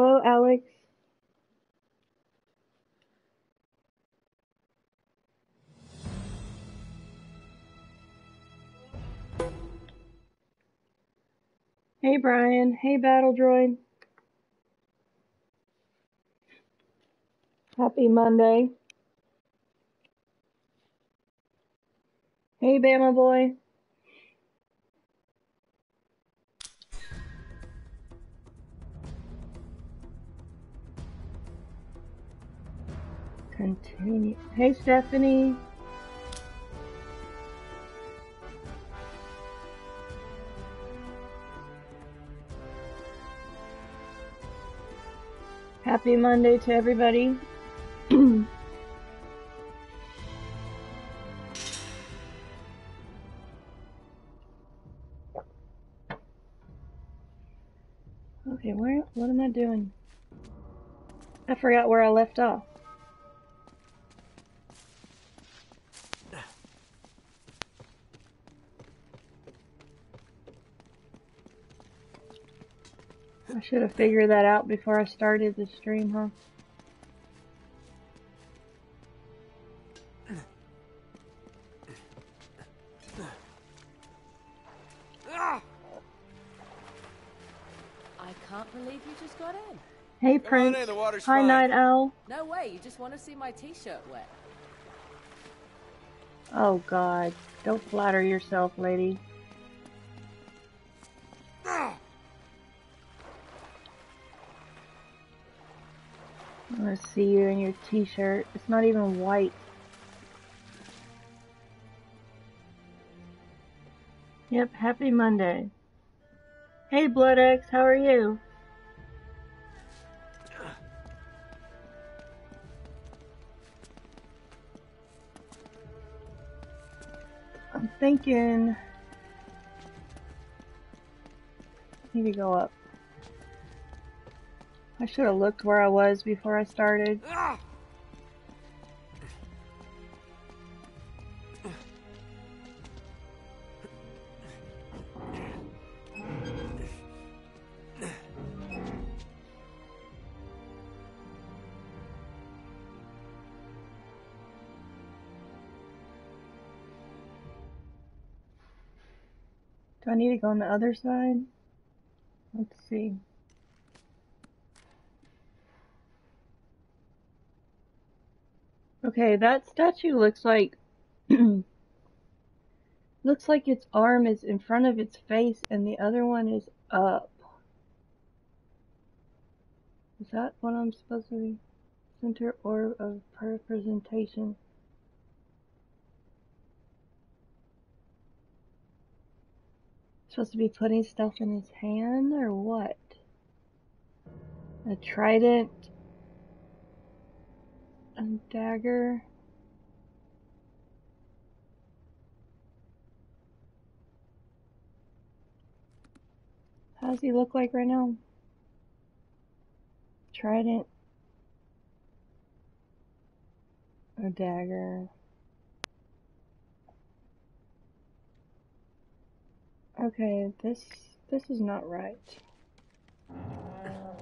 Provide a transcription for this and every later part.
Hello, Alex. Hey, Brian. Hey, Battle Droid. Happy Monday. Hey, Bama Boy. Continue. Hey, Stephanie. Happy Monday to everybody. okay, where, what am I doing? I forgot where I left off. Should have figured that out before I started the stream, huh? I can't believe you just got in. Hey, Come Prince. in, the Hi, fine. Night Owl. No way, you just want to see my t-shirt wet. Oh, God. Don't flatter yourself, lady. To see you in your t-shirt. It's not even white. Yep, happy Monday. Hey, Blood X, how are you? I'm thinking... I need to go up. I should have looked where I was before I started. Do I need to go on the other side? Let's see. Okay, that statue looks like looks like its arm is in front of its face and the other one is up. Is that what I'm supposed to be? Center orb of representation. Supposed to be putting stuff in his hand or what? A trident, a dagger. How does he look like right now? Trident, a dagger. Okay, this this is not right. Uh,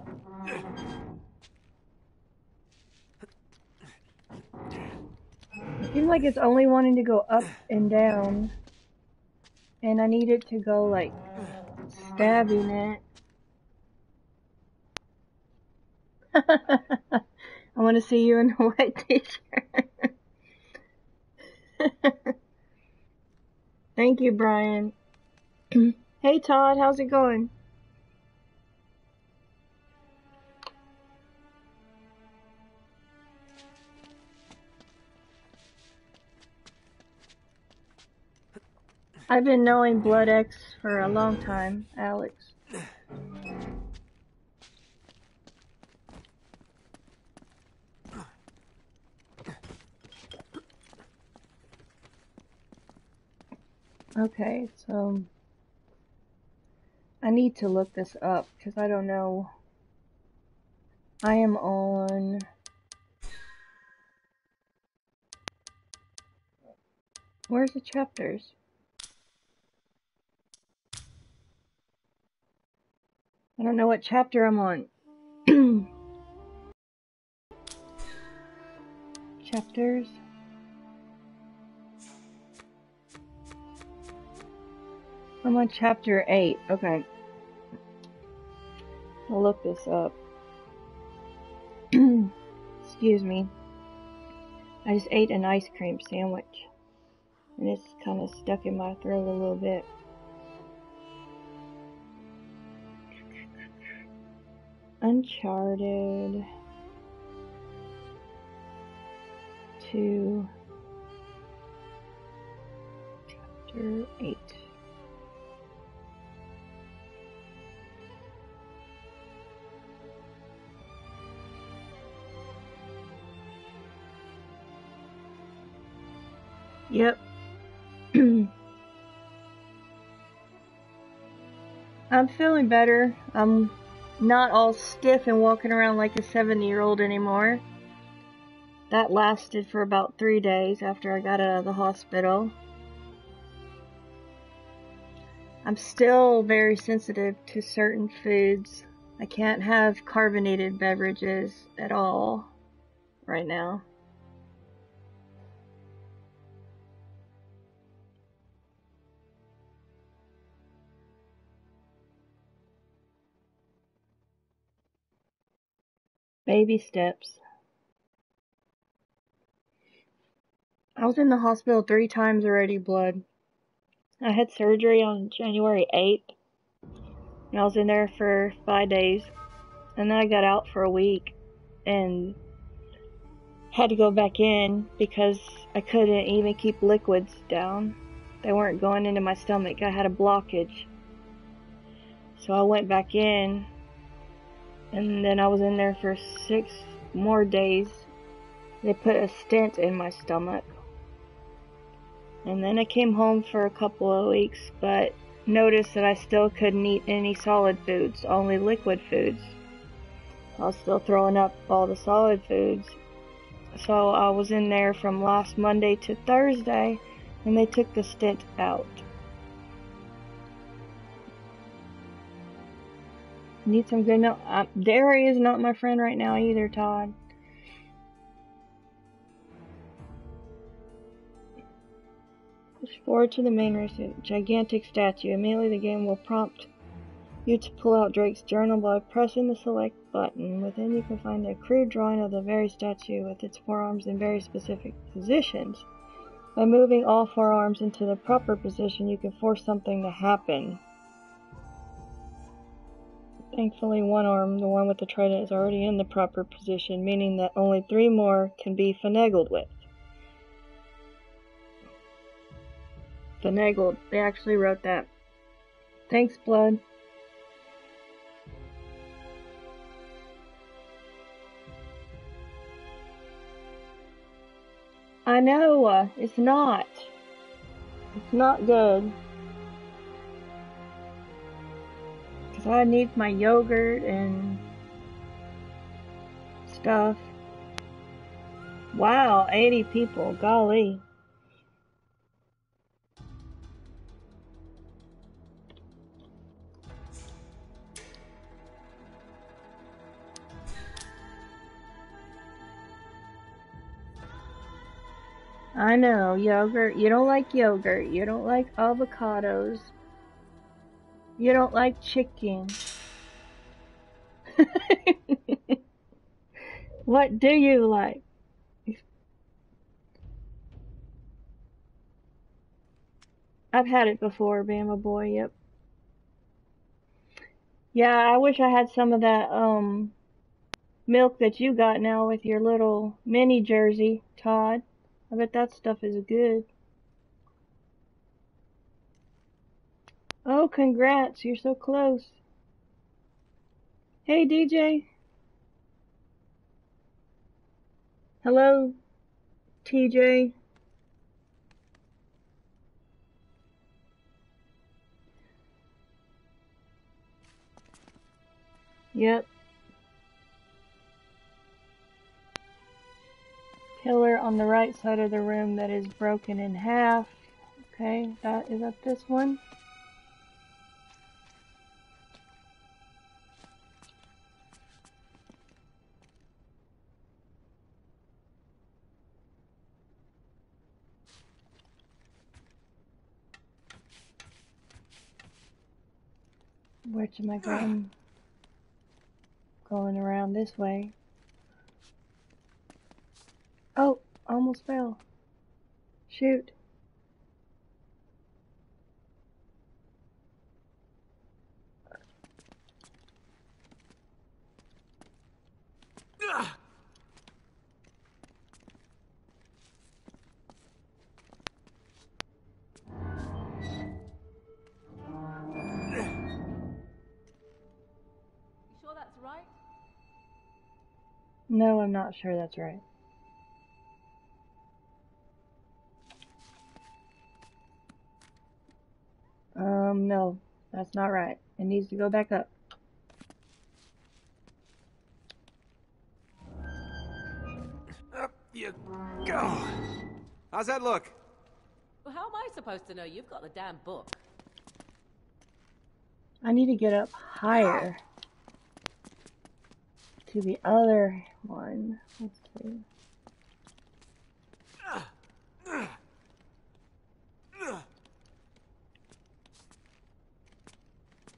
uh, It seems like it's only wanting to go up and down. And I need it to go like stabbing it. I want to see you in a white t-shirt. Thank you, Brian. hey, Todd, how's it going? I've been knowing Blood X for a long time, Alex. Okay, so I need to look this up because I don't know. I am on. Where's the chapters? I don't know what chapter I'm on. Chapters. I'm on chapter 8. Okay. I'll look this up. Excuse me. I just ate an ice cream sandwich. And it's kind of stuck in my throat a little bit. Uncharted. To chapter 8. Yep. I'm feeling better. I'm not all stiff and walking around like a 70 year old anymore. That lasted for about three days after I got out of the hospital. I'm still very sensitive to certain foods. I can't have carbonated beverages at all right now. Baby steps. I was in the hospital three times already, blood. I had surgery on January 8th. And I was in there for five days. And then I got out for a week and had to go back in because I couldn't even keep liquids down. They weren't going into my stomach. I had a blockage. So I went back in and then I was in there for six more days. They put a stent in my stomach. And then I came home for a couple of weeks, but noticed that I still couldn't eat any solid foods, only liquid foods. I was still throwing up all the solid foods. So I was in there from last Monday to Thursday, and they took the stent out. Need some good milk. uh, dairy is not my friend right now either, Todd. Push forward to the main race, gigantic statue. Immediately the game will prompt you to pull out Drake's journal by pressing the select button. Within you can find a crude drawing of the very statue with its forearms in very specific positions. By moving all forearms into the proper position, you can force something to happen. Thankfully, one arm, the one with the trident, is already in the proper position, meaning that only three more can be finagled with. Finagled. They actually wrote that. Thanks, Blood. I know, uh, it's not. It's not good. I need my yogurt and stuff. Wow, 80 people, golly. I know, yogurt. You don't like yogurt. You don't like avocados. You don't like chicken. what do you like? I've had it before, Bama boy, yep. Yeah, I wish I had some of that um milk that you got now with your little mini jersey, Todd. I bet that stuff is good. Oh, congrats. You're so close. Hey, DJ. Hello, TJ. Yep. Pillar on the right side of the room that is broken in half. Okay, that is up this one? Where am I going? Going around this way. Oh, almost fell. Shoot. No, I'm not sure that's right. Um, no, that's not right. It needs to go back up. Up you go. How's that look? Well, how am I supposed to know you've got the damn book? I need to get up higher to the other one. Let's see.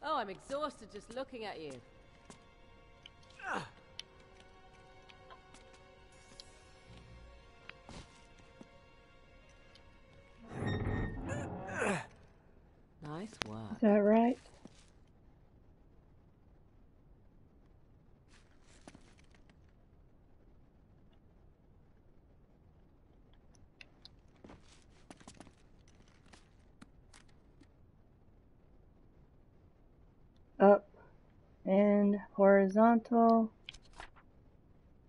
Oh, I'm exhausted just looking at you. Nice work. Is that right? Up and horizontal.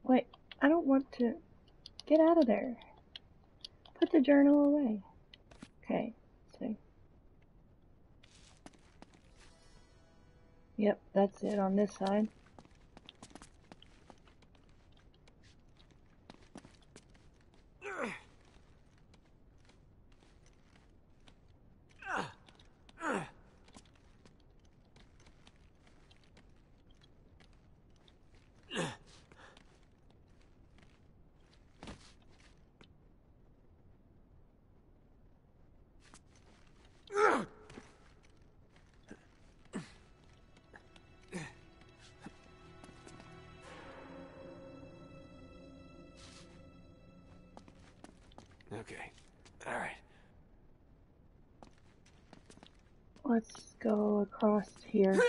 Wait, I don't want to get out of there. Put the journal away. Okay, see. Yep, that's it on this side. Go across here.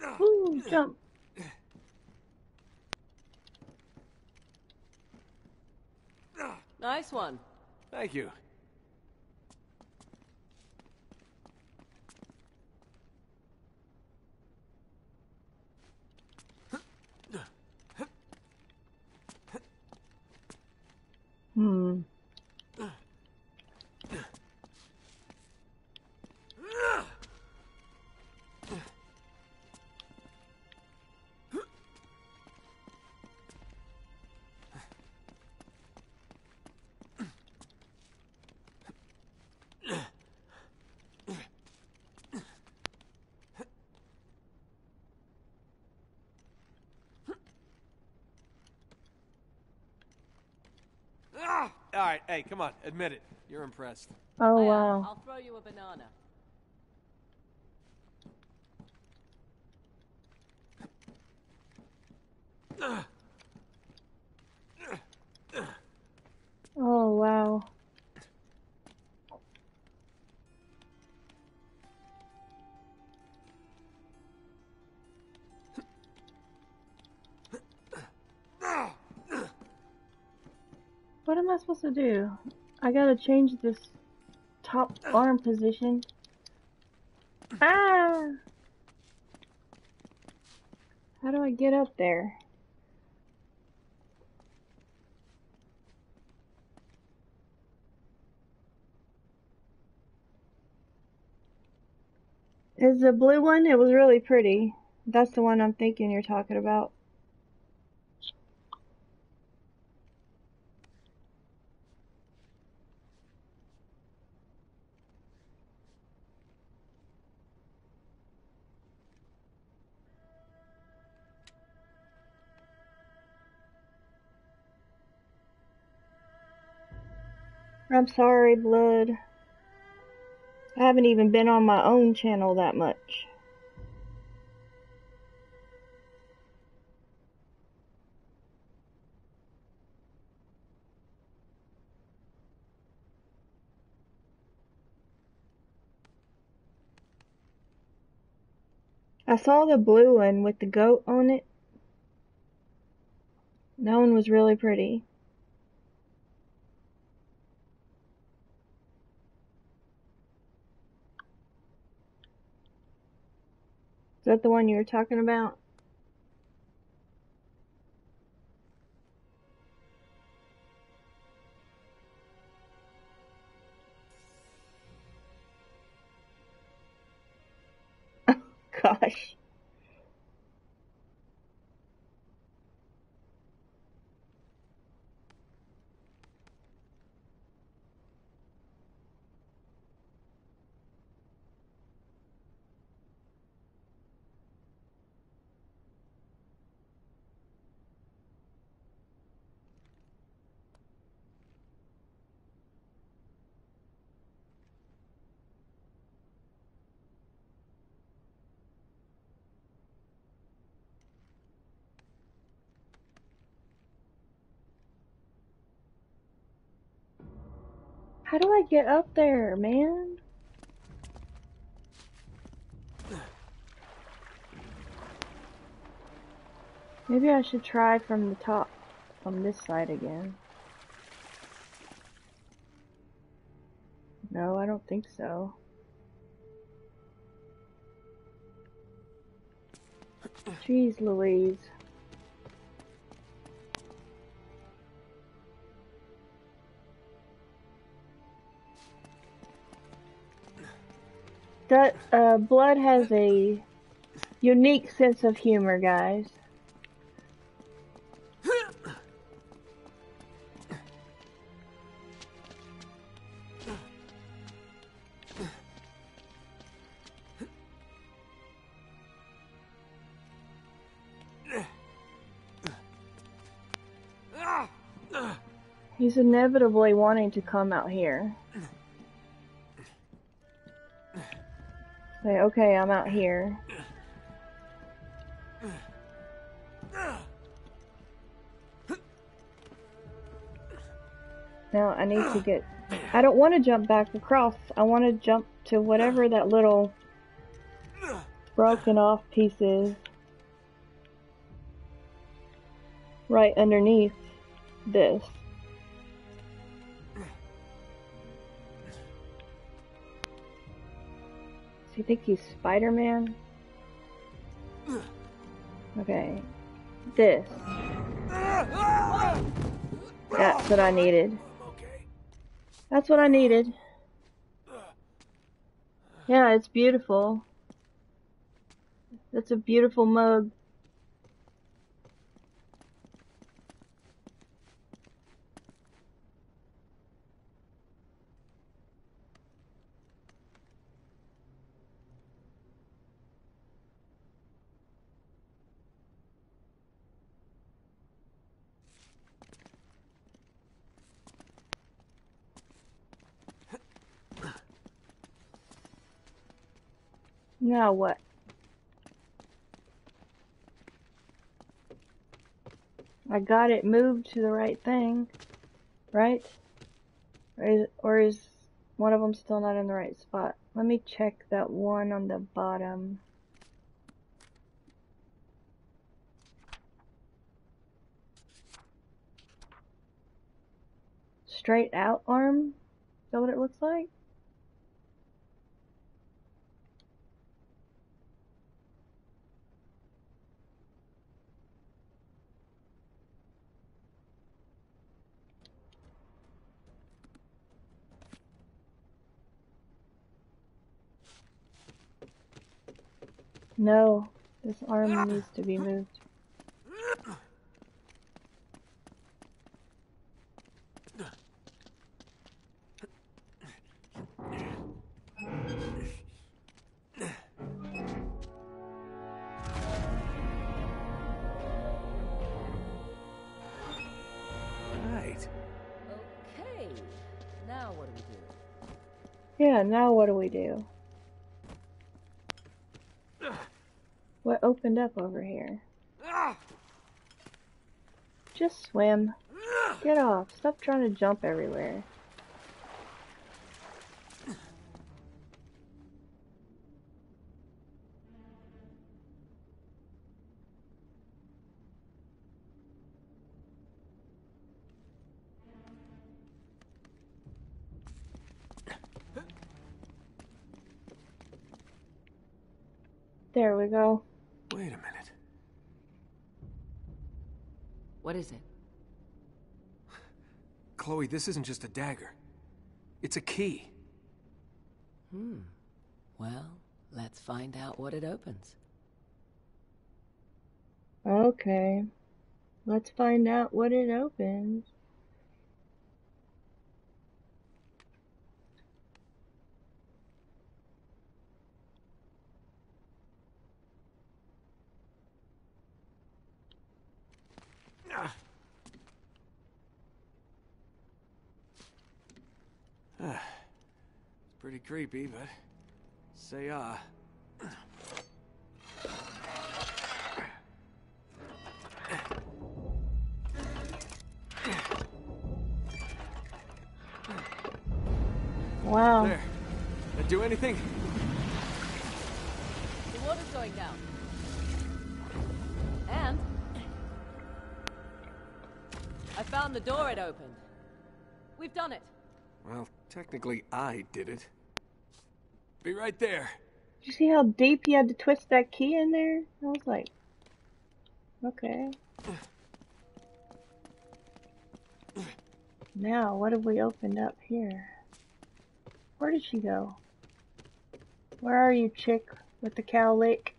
Ooh, jump. Nice one. Thank you. All right. Hey, come on. Admit it. You're impressed. Oh uh, wow. I'll throw you a banana. Oh wow. What am I supposed to do? I gotta change this top arm position. Ah! How do I get up there? Is the blue one? It was really pretty. That's the one I'm thinking you're talking about. I'm sorry, blood. I haven't even been on my own channel that much. I saw the blue one with the goat on it. That one was really pretty. That the one you were talking about? How do I get up there, man? Maybe I should try from the top, from this side again. No, I don't think so. Jeez Louise. That, uh, Blood has a unique sense of humor, guys. He's inevitably wanting to come out here. Say, okay, I'm out here. Now I need to get... I don't want to jump back across. I want to jump to whatever that little broken off piece is. Right underneath this. You think he's Spider-Man? Okay. This. That's what I needed. That's what I needed. Yeah, it's beautiful. That's a beautiful mug. Now what? I got it moved to the right thing, right? Or is, or is one of them still not in the right spot? Let me check that one on the bottom. Straight out arm? Is that what it looks like? No, this arm needs to be moved. Right. Okay. Now what do we do? Yeah, now what do we do? What opened up over here? Just swim. Get off. Stop trying to jump everywhere. There we go. What is it? Chloe, this isn't just a dagger. It's a key. Hmm. Well, let's find out what it opens. Okay. Let's find out what it opens. It's pretty creepy, but say ah. Wow. There. That do anything? The water's going down. And I found the door it opened. We've done it. Well, technically I did it. Be right there. Did you see how deep he had to twist that key in there? I was like, okay. Now, what have we opened up here? Where did she go? Where are you, chick with the cow lick?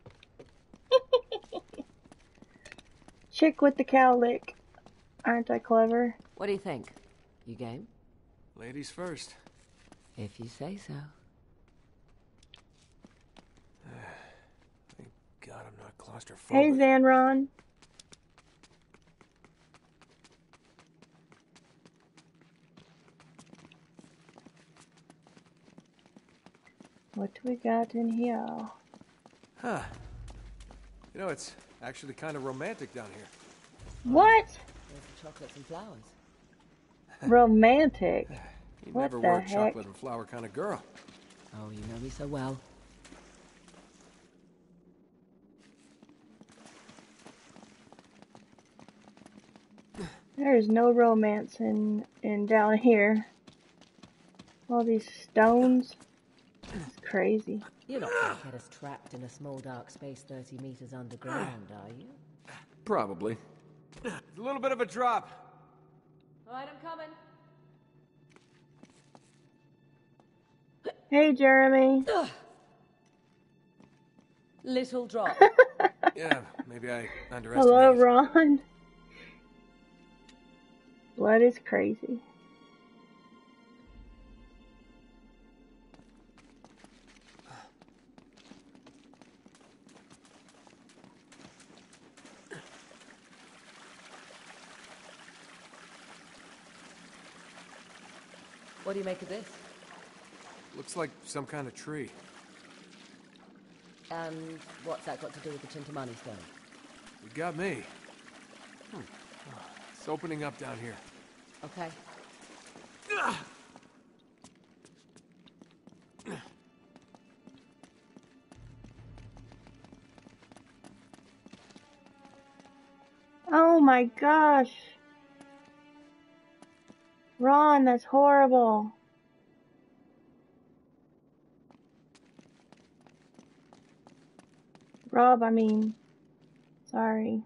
chick with the cow lick. Aren't I clever? What do you think? You game? Ladies first. If you say so. Thank God I'm not claustrophobic. Hey, Zanron. What do we got in here? Huh. You know, it's actually kind of romantic down here. What? There's the chocolates and flowers. Romantic. You What never the were a heck? chocolate and flower kind of girl. Oh, you know me so well. There's no romance in in down here. All these stones. It's crazy. You're not going to get us trapped in a small dark space 30 meters underground, are you? Probably. It's a little bit of a drop. All right, I'm coming. Hey, Jeremy. Little drop. Yeah, maybe I underestimated. Hello, Ron. What is crazy? what do you make of this? Looks like some kind of tree. And what's that got to do with the Chintamani stone? You got me. Hmm. It's opening up down here. Okay. Oh my gosh. Ron, that's horrible. Rob, I mean, sorry.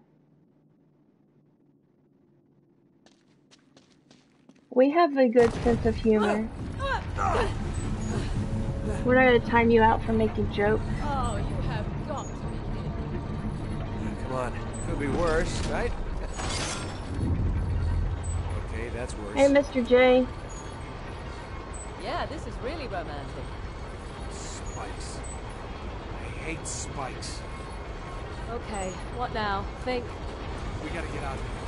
We have a good sense of humor. We're not gonna time you out for making jokes. Oh, you have got to be kidding. Come on. Could be worse, right? okay, that's worse. Hey, Mr. J. Yeah, this is really romantic. Spikes. I hate spikes. Okay, what now? Think. We gotta get out of here.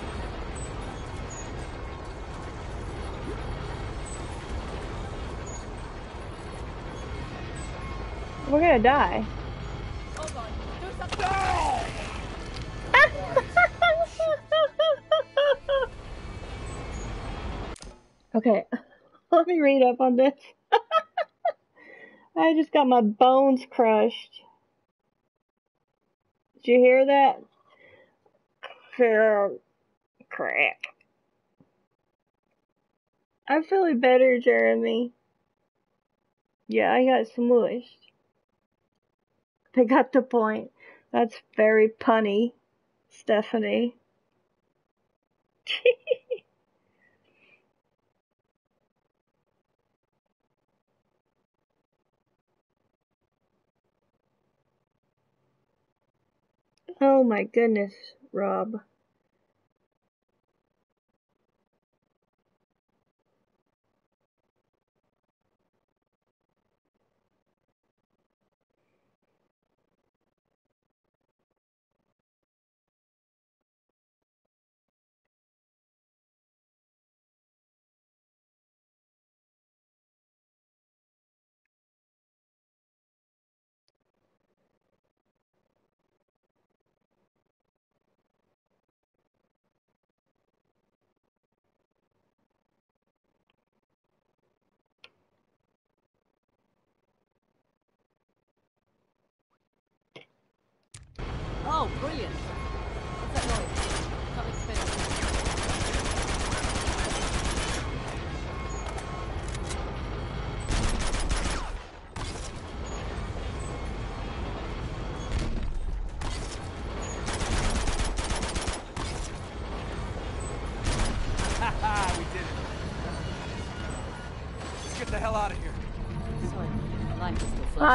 We're gonna die. Okay, let me read up on this. I just got my bones crushed. Did you hear that? Crack. I'm feeling better, Jeremy. Yeah, I got smooshed. They got the point. That's very punny, Stephanie. oh my goodness, Rob.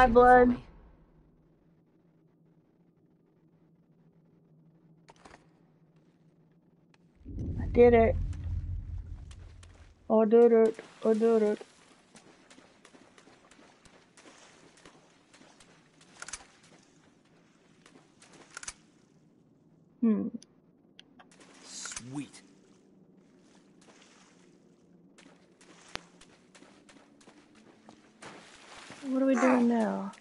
Before Blood. I did it. I did it. I did it. Hmm. Sweet. What are we doing now?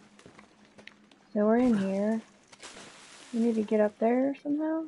So we're in here. We need get up there somehow?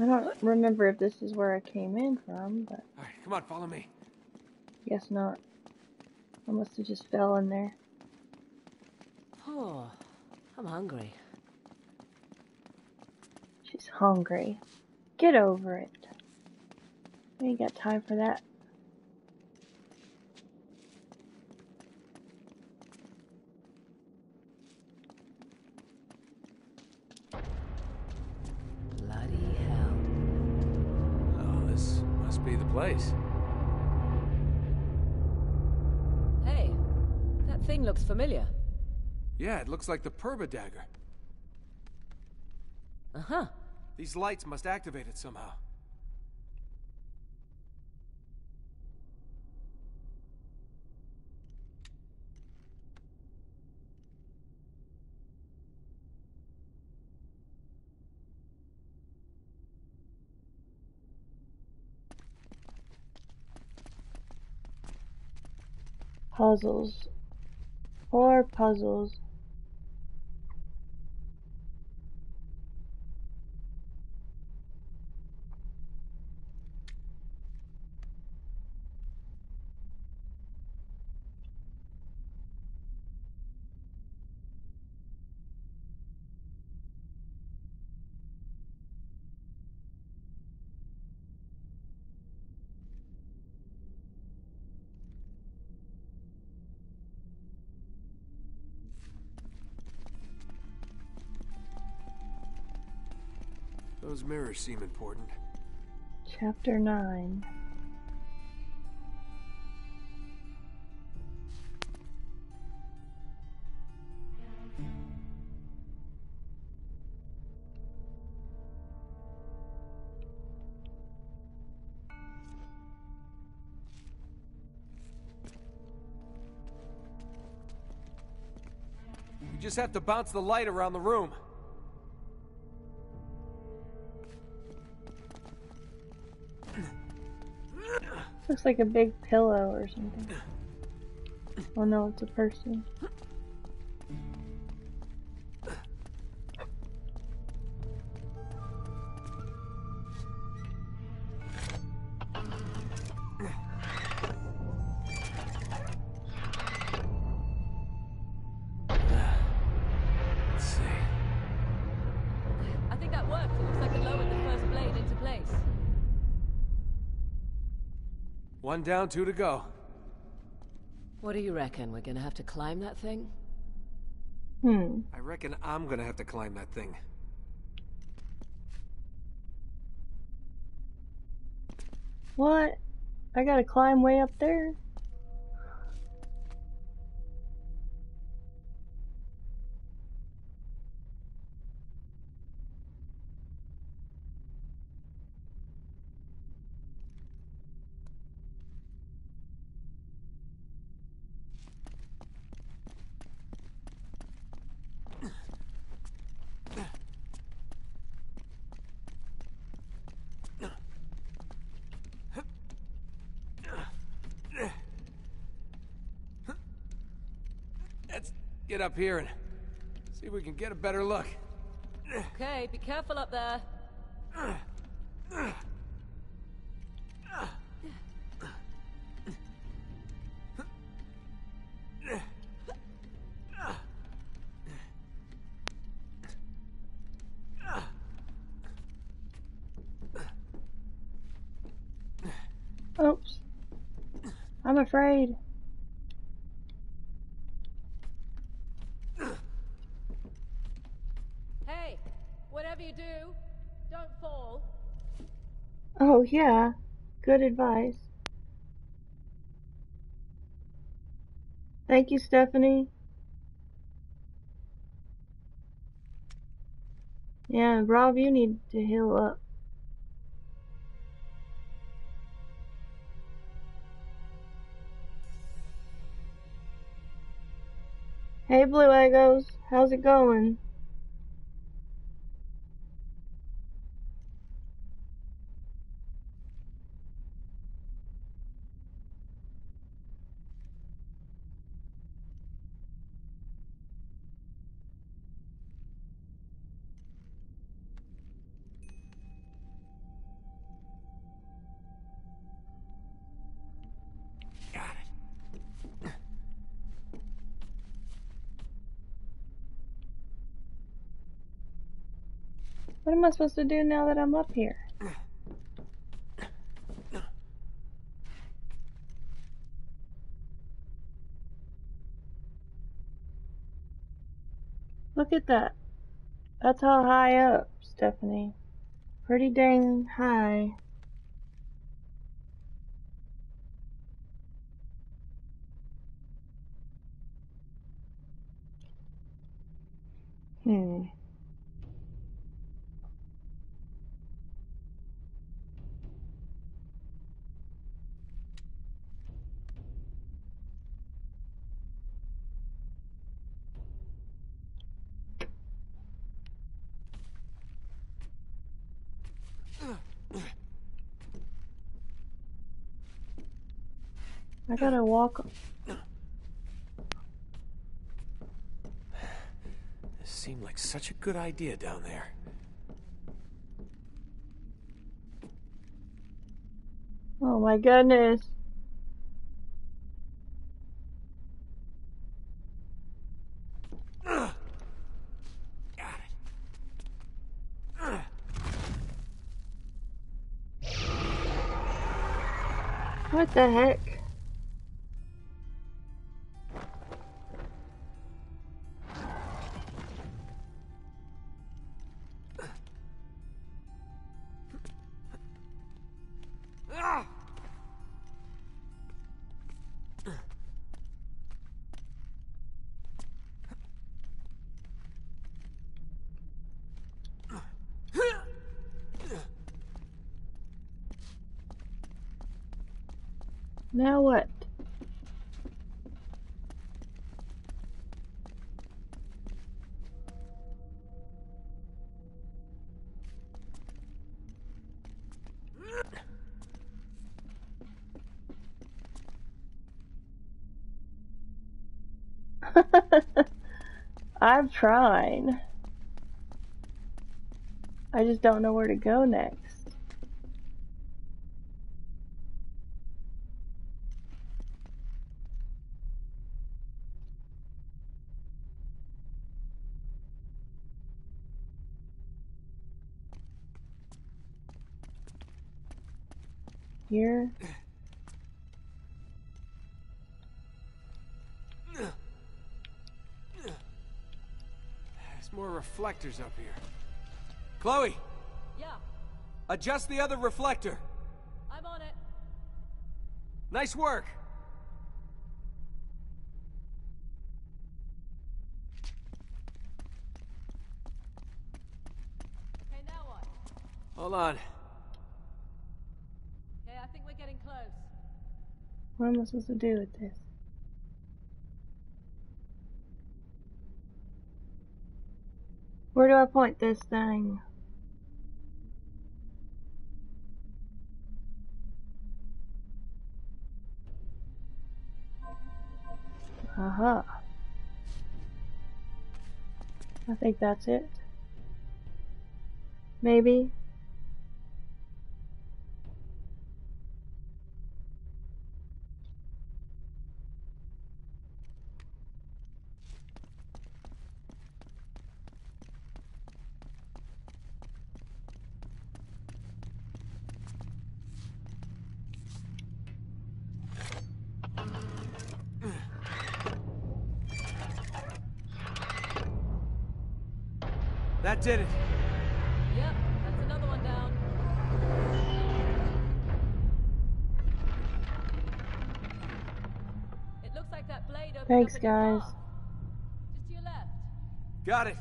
I don't remember if this is where I came in from, but All right, come on, follow me. guess not. I must have just fell in there. Oh, I'm hungry. She's hungry. Get over it. We ain't got time for that. Bloody hell. Oh, this must be the place. Hey, that thing looks familiar. Yeah, it looks like the Phurba dagger. Uh-huh. These lights must activate it somehow. Puzzles. Four puzzles. Those mirrors seem important. Chapter 9. You just have to bounce the light around the room. Like a big pillow or something. Oh no, it's a person. Down, two to go. What do you reckon? We're gonna have to climb that thing? Hmm. I reckon I'm gonna have to climb that thing. What? I gotta climb way up there? Let's get up here and see if we can get a better look. Okay, be careful up there. Oops. I'm afraid. Hey, whatever you do, don't fall. Oh yeah. Good advice. Thank you, Stephanie. Yeah, Rob, you need to heal up. Hey, Blue Egos, how's it going? Am I supposed to do now that I'm up here? Look at that. That's how high up, Stephanie. Pretty dang high. Hmm. I gotta walk. This seemed like such a good idea down there. Oh my goodness. Got it. What the heck? Now what? I'm trying. I just don't know where to go next. Here. There's more reflectors up here. Chloe, Yeah, adjust the other reflector. I'm on it. Nice work. Okay, now what? Hold on. Okay, I think we're getting close. What am I supposed to do with this? Where do I point this thing? Aha. I think that's it. Maybe. Guys. to your left. Got it.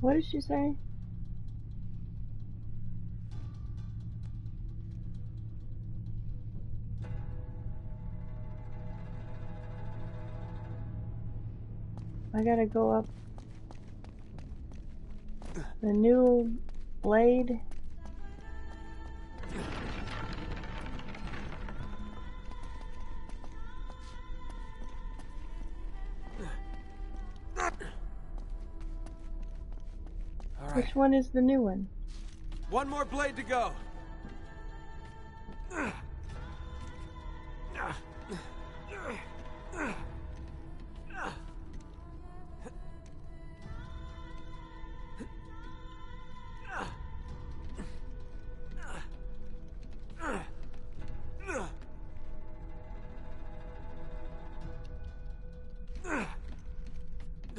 What did she say? I gotta go up the new blade. Which one is the new one? One more blade to go.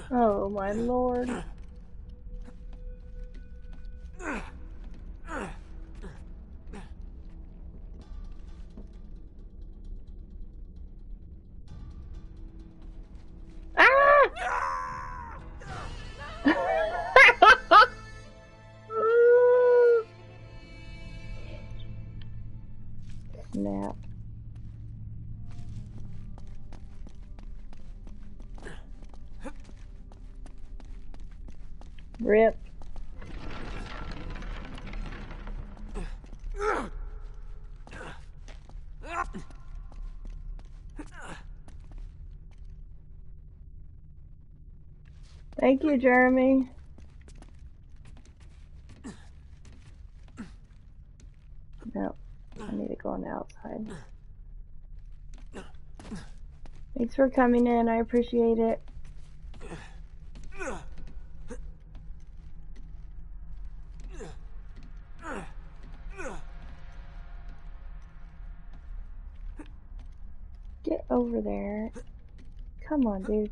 Oh my lord. Rip. Thank you, Jeremy. No, I need to go on the outside. Thanks for coming in. I appreciate it. Get over there. Come on, dude.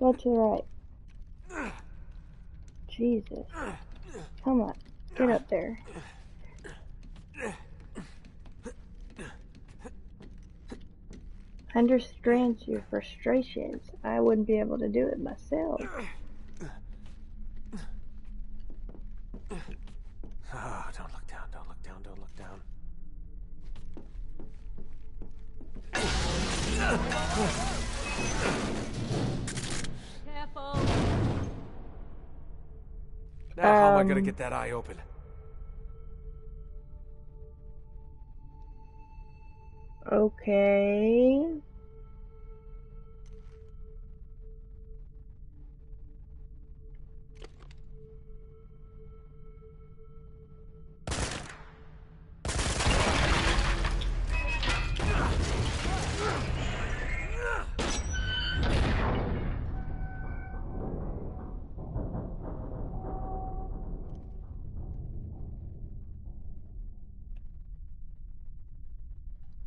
Go to the right. Jesus. Come on. Get up there. Understands your frustrations. I wouldn't be able to do it myself. Careful. Now how am I gonna Um, get that eye open? Okay.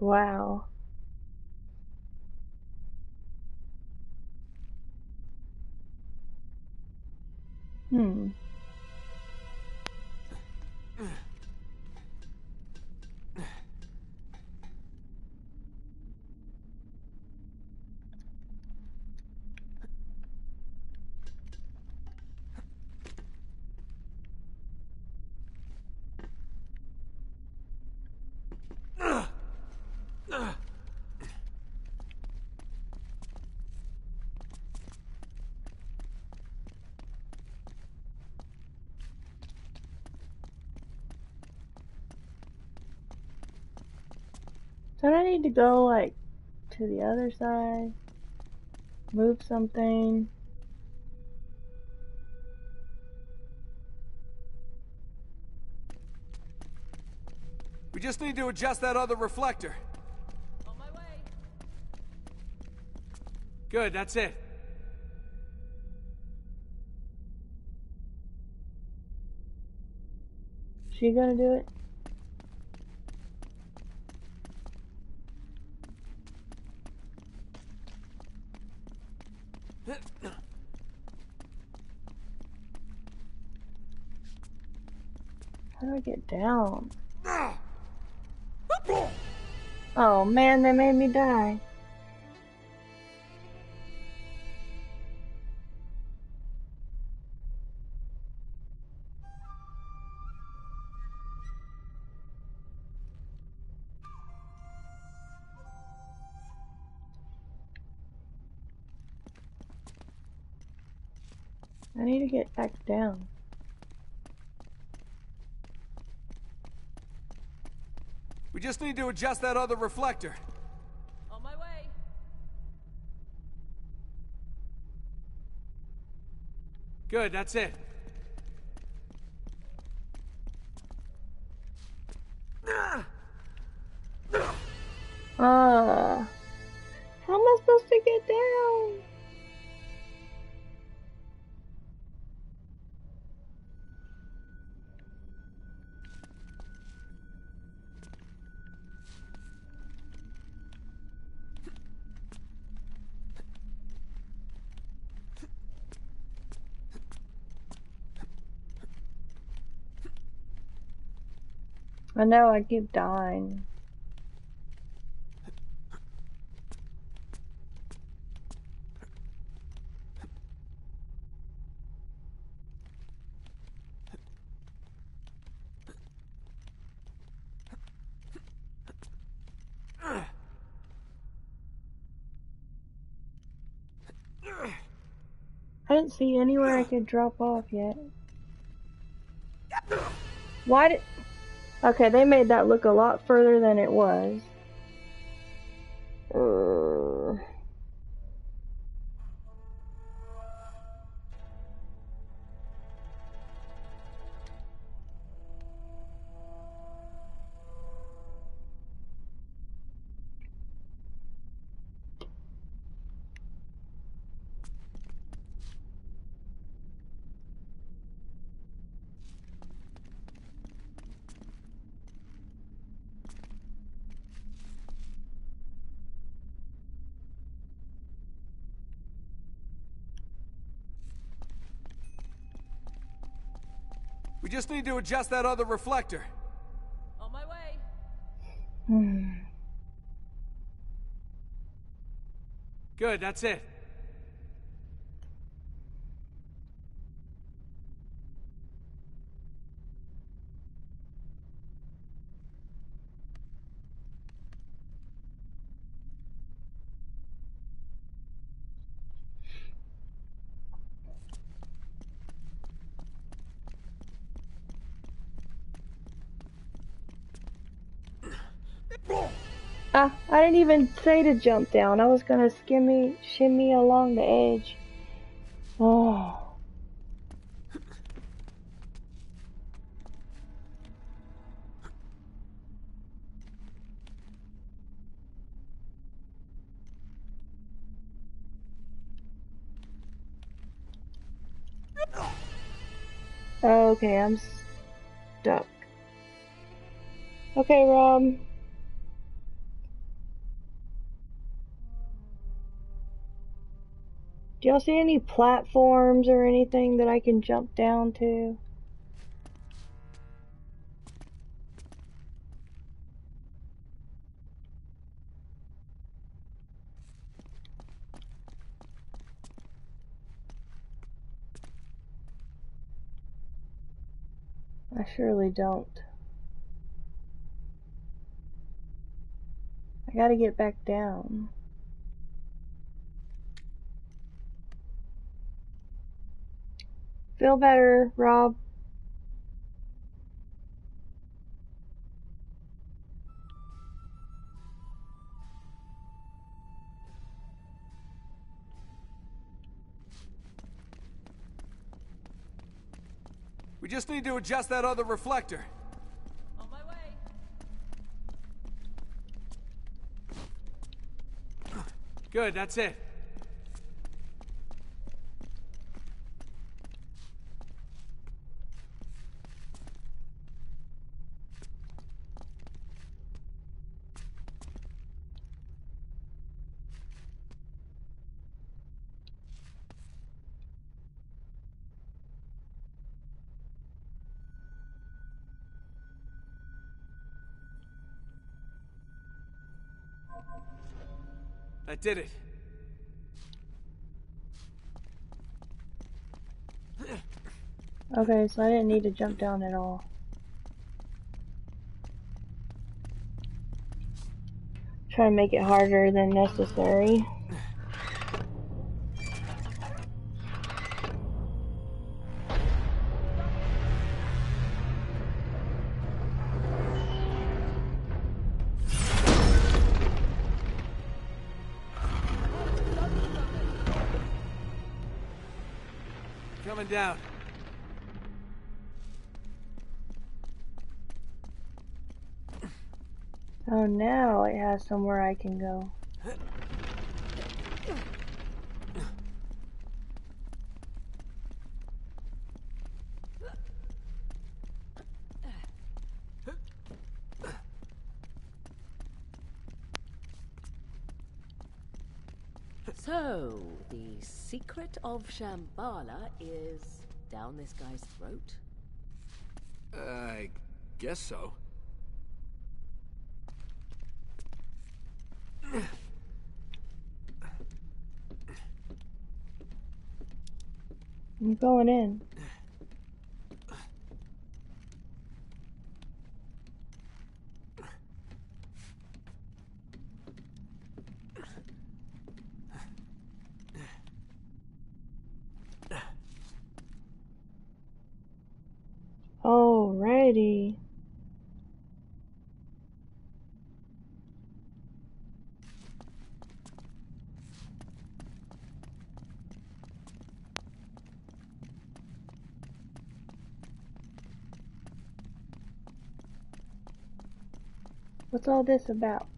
Wow. Hmm. Don't I need to go like to the other side? Move something? We just need to adjust that other reflector. On my way. Good, that's it. She gonna do it? How do I get down? Oh man, they made me die. I need to get back down. We just need to adjust that other reflector. On my way. Good, that's it. Uh, I know I keep dying. I didn't see anywhere I could drop off yet. Why did... Okay, they made that look a lot further than it was. Just need to adjust that other reflector. On my way. hmm. Good, that's it. Ah, I didn't even say to jump down. I was gonna skimmy, shimmy along the edge. Oh. Okay, I'm stuck. Okay, Rob. Do y'all see any platforms or anything that I can jump down to? I surely don't. I gotta get back down. Feel better, Rob. We just need to adjust that other reflector. On my way. Good, that's it. That did it. Okay, so I didn't need to jump down at all. Try to make it harder than necessary. Down. Oh, now it has somewhere I can go. So, the secret of Shambhala is down this guy's throat? I guess so. I'm going in. Alrighty. What's all this about?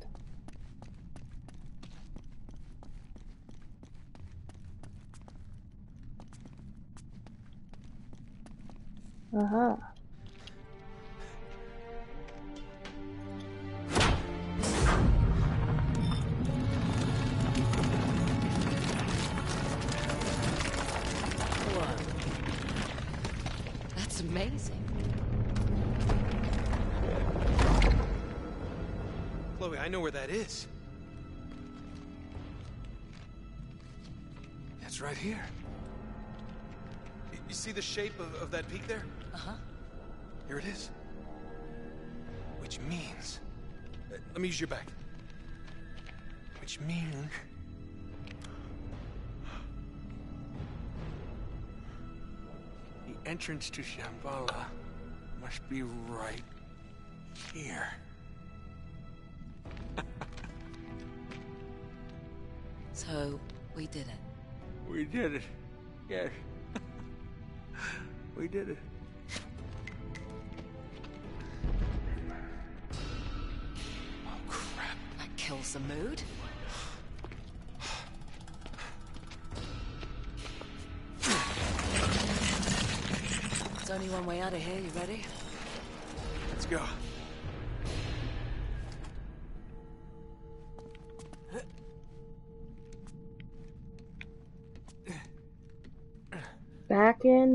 That is. That's right here. You see the shape of, of that peak there? Uh-huh. Here it is. Which means... uh, Let me use your back. Which means... The entrance to Shambhala must be right here. So, we did it. We did it. Yes. we did it. Oh, crap. That kills the mood. There's only one way out of here, you ready? Let's go.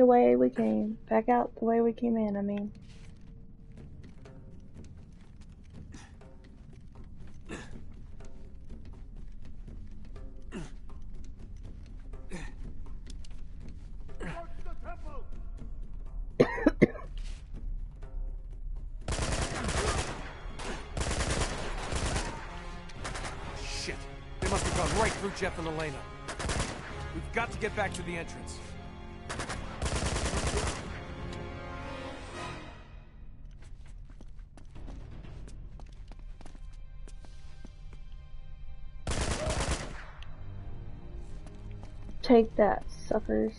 The way we came. Back out the way we came in, I mean. Shit. They must have gone right through Jeff and Elena. We've got to get back to the entrance. That, suckers.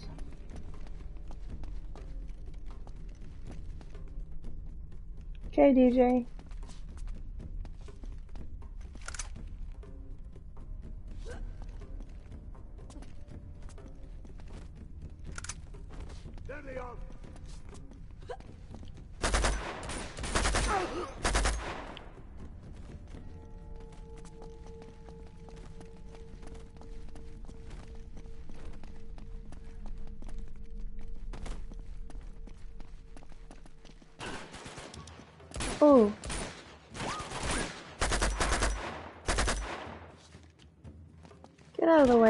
Okay, DJ.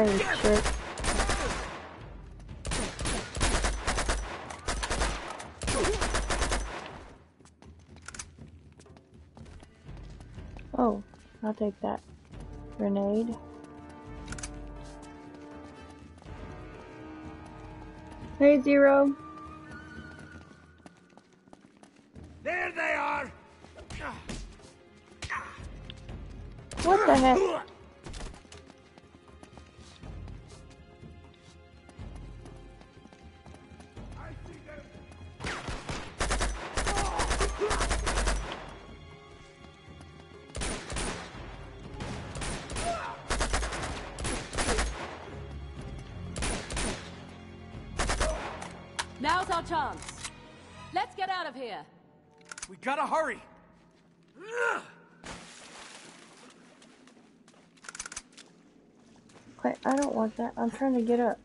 Way, shit. Oh, I'll take that. Grenade. Hey, Zero. That. I'm trying to get up.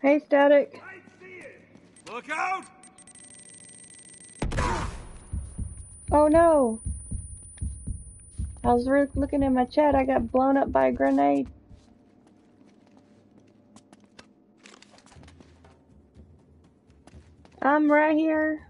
Hey, Static. Look out! Oh no! I was re- looking in my chat. I got blown up by a grenade. right here.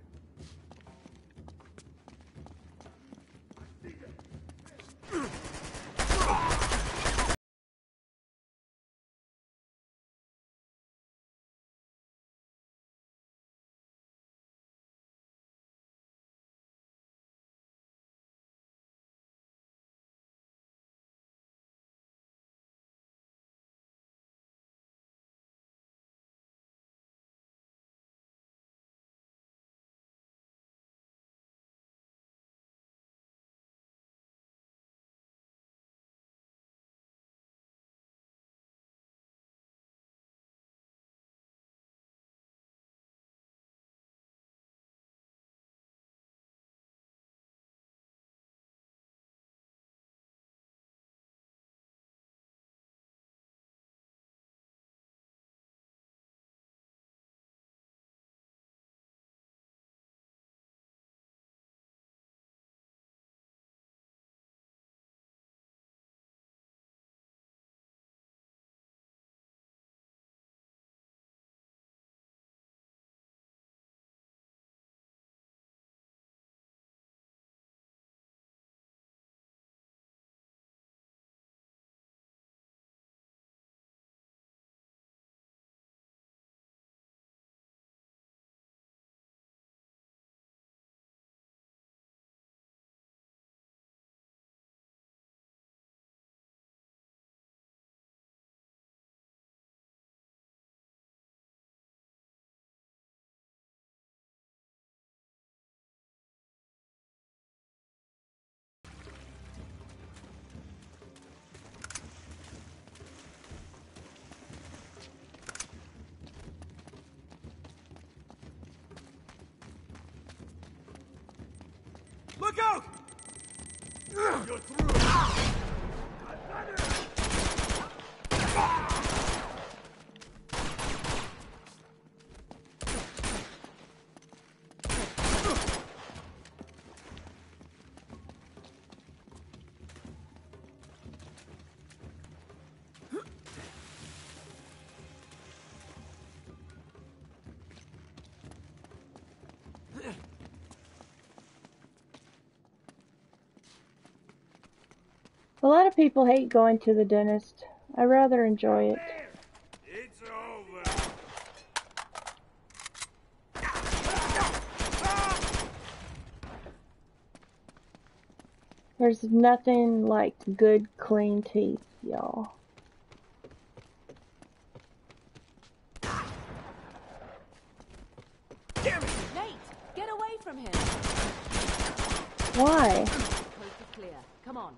Look out! You're through. A lot of people hate going to the dentist. I rather enjoy it. It's over. There's nothing like good, clean teeth, y'all. Nate, get away from him. Why? Coast is clear. Come on.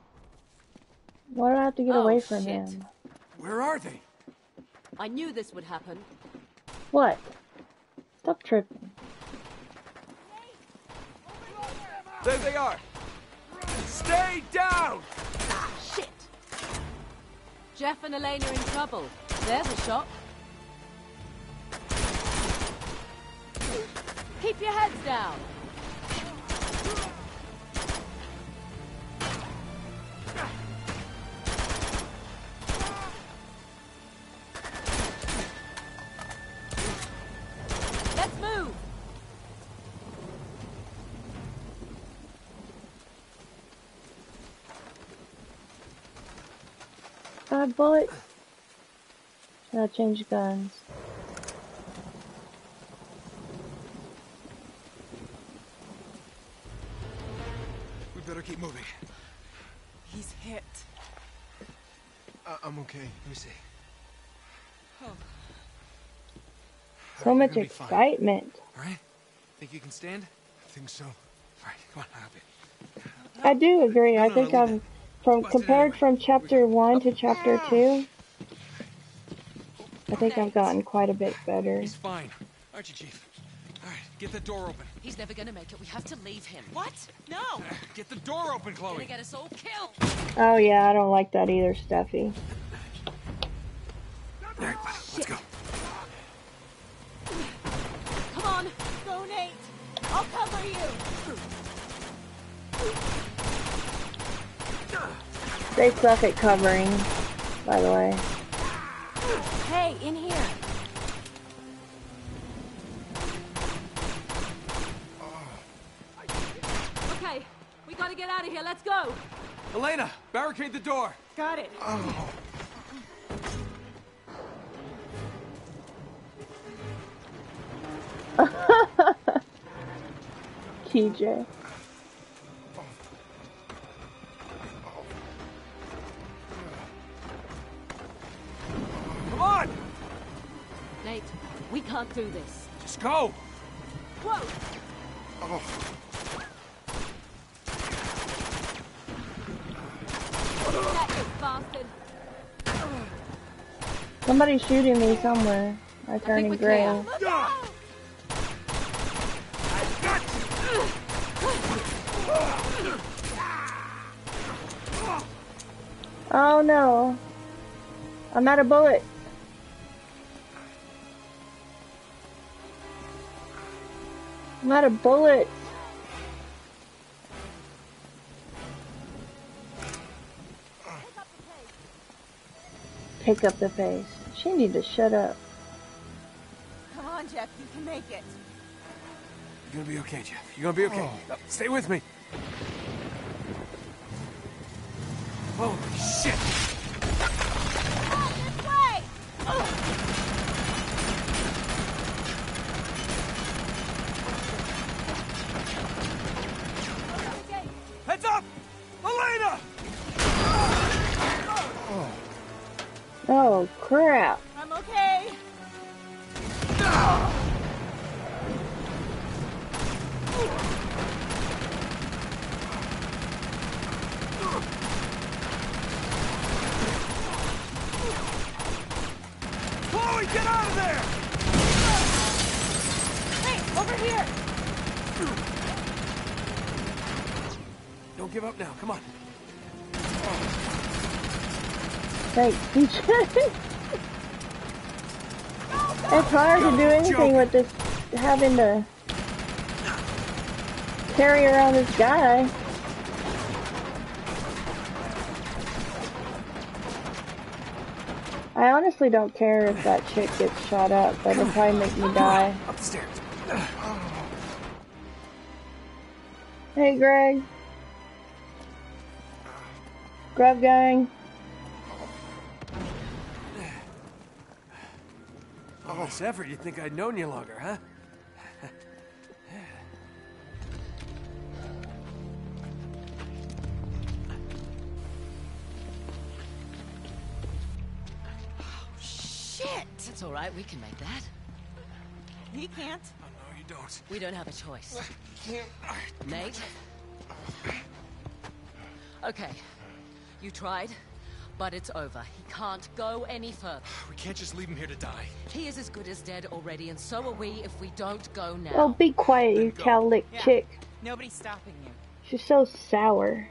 Why do I have to get Oh, away from shit. him? Where are they? I knew this would happen. What? Stop tripping. There they are. Stay down! Ah, Shit! Jeff and Elena are in trouble. There's a shot. Keep your heads down. Five bullets. Should I change guns? We better keep moving. He's hit. Uh, I'm okay. Let me see. So You're much gonna be fine, excitement. All right? Think you can stand? I think so. All right, come on, help it. I do agree. I no, think leave I'm it. From compared from chapter one to chapter two. I think I've gotten quite a bit better. He's fine. Aren't you, Chief? All right, get the door open. He's never gonna make it. We have to leave him. What? No! Get the door open, Chloe. Gonna get us all killed. Oh yeah, I don't like that either, Steffi. All right, buddy, let's go. Come on. Go, Nate. I'll cover you. They suck at covering, by the way. Hey, in here. Okay, we gotta get out of here. Let's go. Elena, barricade the door. Got it. Oh. TJ. On, Nate, we can't do this. just go. Whoa! Oh. That you bastard. Somebody's shooting me somewhere. I'm I think turning we're gray. clear. I got you. Oh no. I'm out of bullets. I'm out of bullets. Pick up the pace. She need to shut up. Come on, Jeff. You can make it. You're gonna be okay, Jeff. You're gonna be okay. Uh, Stay with me. Holy shit! This way! Okay, Oh crap. I'm okay. Chloe, get out of there! Hey, over here. Don't give up now. Come on. Thanks, It's hard to do anything with this, having to carry around this guy. I honestly don't care if that chick gets shot up. That'll probably make me die. Up the stairs. Hey, Greg. Grub gang. All this effort, you'd think I'd known you longer, huh? Shit! It's all right. We can make that. He can't. Oh, no, you don't. We don't have a choice. Can't. Nate? Okay. You tried, but it's over. He can't go any further. We can't just leave him here to die. He is as good as dead already, and so are we if we don't go now. Oh, be quiet, you cowlick Yeah. chick. Nobody's stopping you. She's so sour.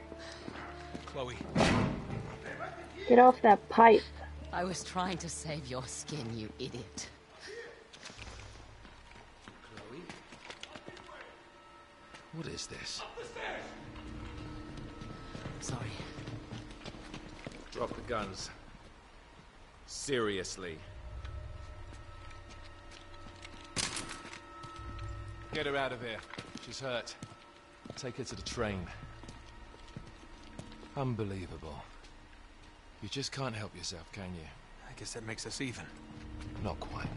Chloe, Get off that pipe. I was trying to save your skin, you idiot. Chloe? What is this? Sorry. Drop the guns. Seriously. Get her out of here. She's hurt. Take her to the train. Unbelievable. You just can't help yourself, can you? I guess that makes us even. Not quite.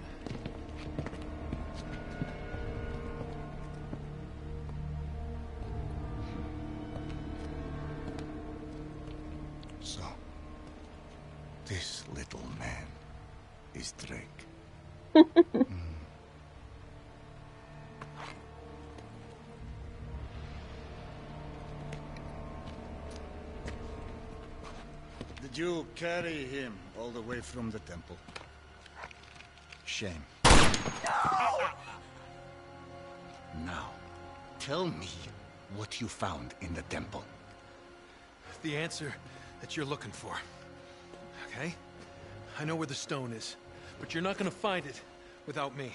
Carry him all the way from the temple? Shame. Now, tell me what you found in the temple. The answer that you're looking for. Okay? I know where the stone is, but you're not gonna find it without me.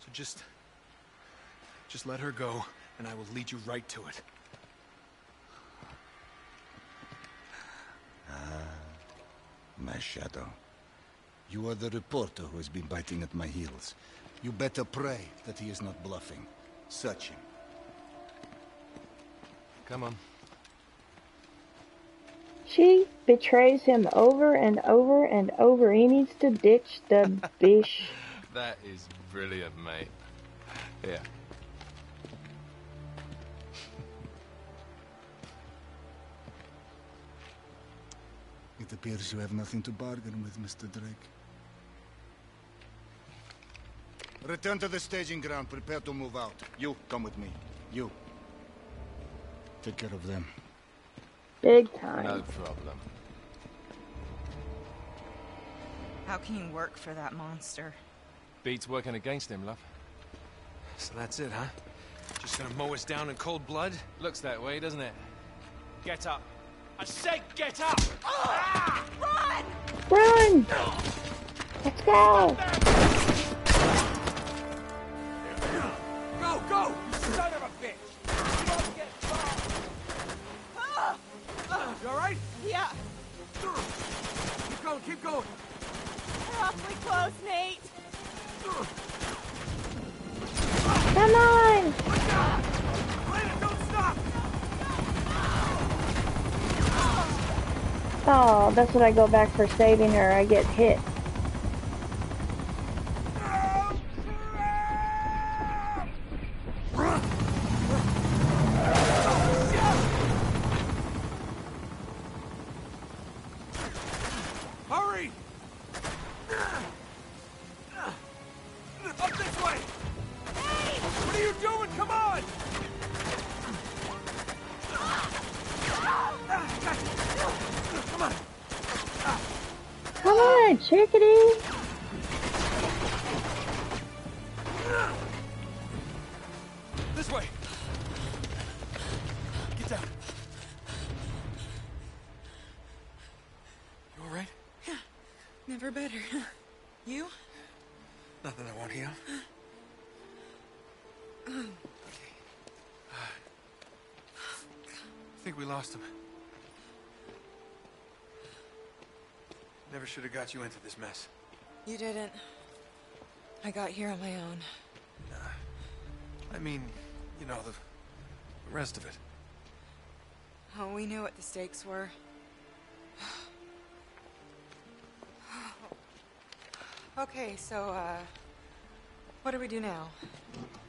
So just... Just let her go, and I will lead you right to it. Ah, my shadow. You are the reporter who has been biting at my heels. You better pray that he is not bluffing. Search him. Come on. She betrays him over and over and over. He needs to ditch the bish. That is brilliant, mate. Here. It appears you have nothing to bargain with, Mr. Drake. Return to the staging ground. Prepare to move out. You, come with me. You. Take care of them. Big time. No problem. How can you work for that monster? Beats working against him, love. So that's it, huh? Just gonna mow us down in cold blood? Looks that way, doesn't it? Get up. I said get up! Run! Run! Let's go! Go, go! You son of a bitch! You alright? Yeah, Keep going, keep going! we're awfully close, Nate. Come on! Elena, don't stop! Oh, that's when I go back for saving her. I get hit. Should have got you into this mess. You didn't. I got here on my own. Nah. I mean, you know, the, the rest of it. Oh, we knew what the stakes were. okay, so, uh... What do we do now?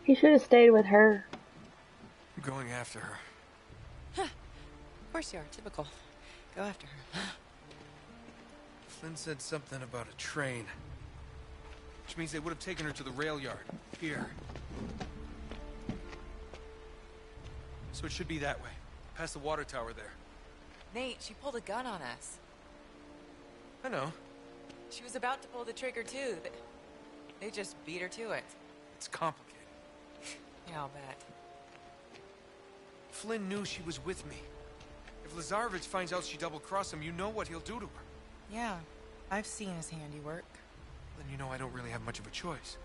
He should have stayed with her. I'm going after her. Huh. Of course you are. Typical. Go after her. Flynn said something about a train. Which means they would have taken her to the rail yard. Here. So it should be that way. Past the water tower there. Nate, she pulled a gun on us. I know. She was about to pull the trigger, too. They, just beat her to it. It's complicated. Yeah, I'll bet. Flynn knew she was with me. If Lazarevic finds out she double-crossed him, you know what he'll do to her. Yeah, I've seen his handiwork. Then you know I don't really have much of a choice.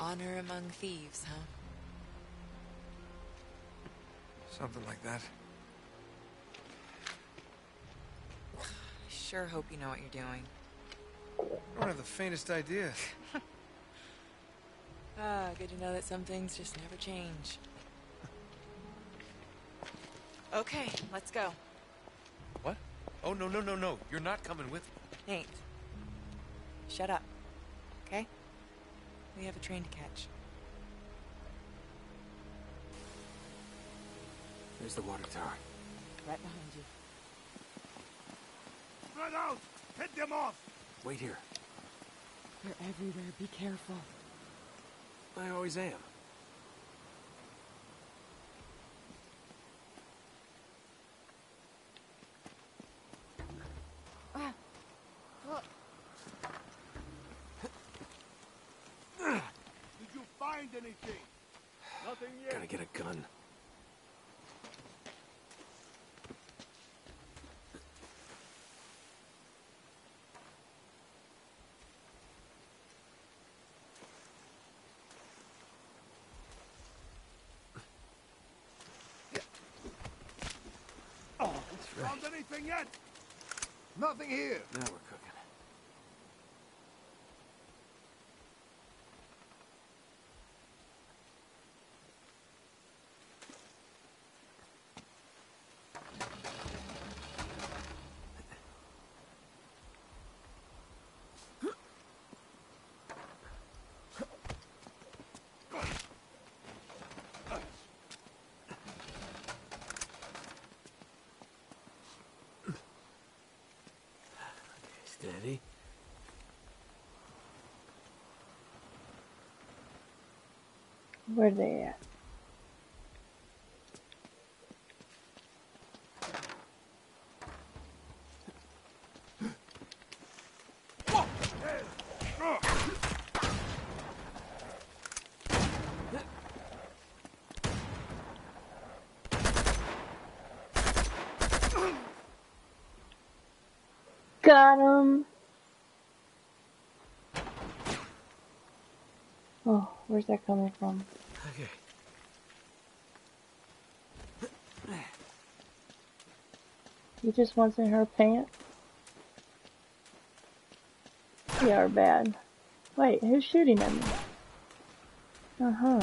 Honor among thieves, huh? Something like that. I sure hope you know what you're doing. I don't have the faintest idea. Ah, good to know that some things just never change. okay, let's go. What? Oh, no, no, no, no. You're not coming with me. Nate, shut up, okay? We have a train to catch. There's the water tower. Right behind you. Run out! Hit them off! Wait here. They're everywhere. Be careful. I always am. Did you find anything? Nothing yet. Gotta get a gun. Oh, Found anything yet? Nothing here. Now we're cooking. Where they at? Got him. Oh, where's that coming from? Okay. He just wants in her pants. We are bad. Wait, who's shooting at me? Uh huh.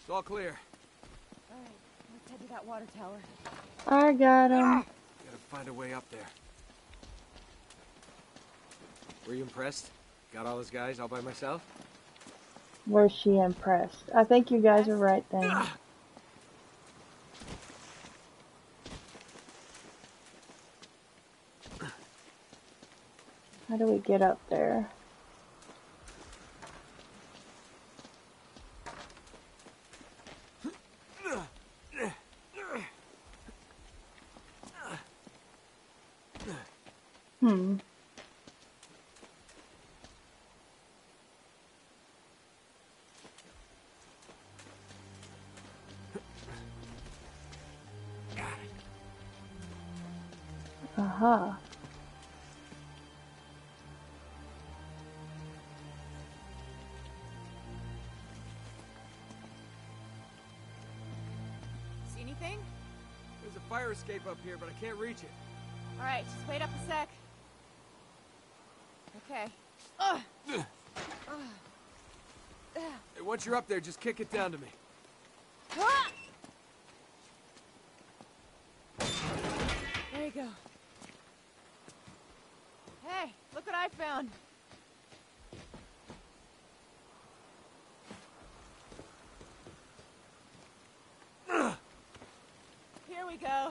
It's all clear. Alright, let's head to that water tower. I got him. Gotta find a way up there. Were you impressed? Got all those guys all by myself? Was she impressed? I think you guys are right then. Ah! How do we get up there? Escape up here, but I can't reach it. All right, just wait up a sec. Okay. Ugh. Hey, once you're up there, just kick it down to me. Ah! There you go. Hey, look what I found. Here we go.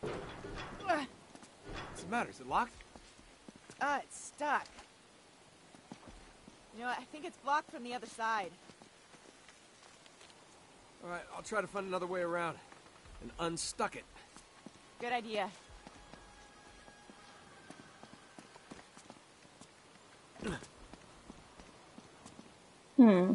What's the matter? Is it locked? Ah, it's stuck. You know. I think it's blocked from the other side. All right, I'll try to find another way around and unstuck it. Good idea. Hmm.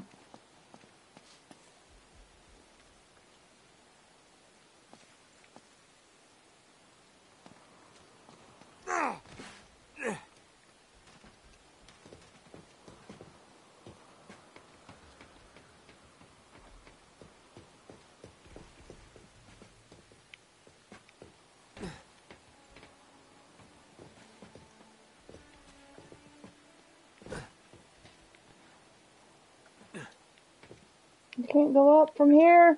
You can't go up from here.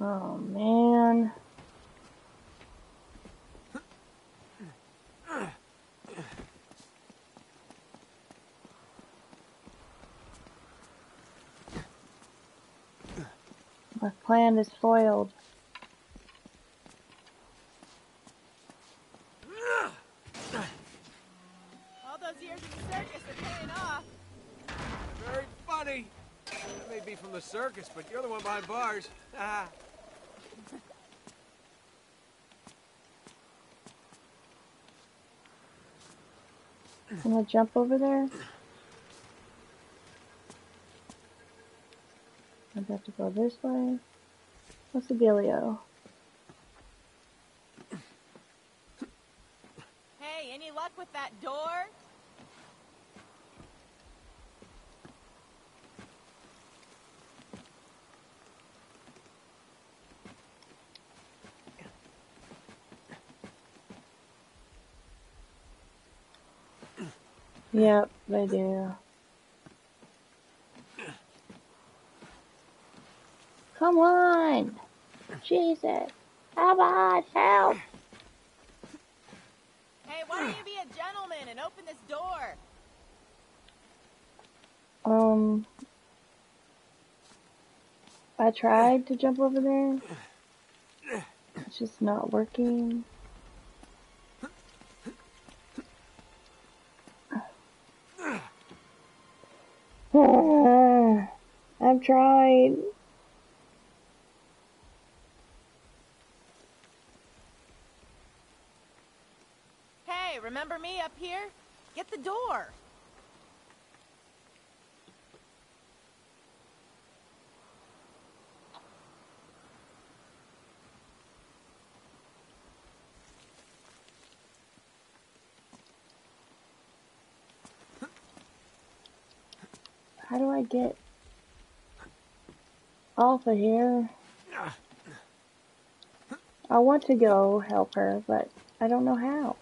Oh man. My plan is foiled. All those years in the circus are paying off. Very funny. That may be from the circus, but you're the one behind bars. Ah. Can I jump over there? I'd have to go this way. What's the dealio? Hey, any luck with that door? Yep, they do. Come on! Jesus! Come on, help! Hey, why don't you be a gentleman and open this door? Um, I tried to jump over there. It's just not working. Tried. Hey, remember me up here? Get the door. How do I get off of here? I want to go help her, but I don't know how.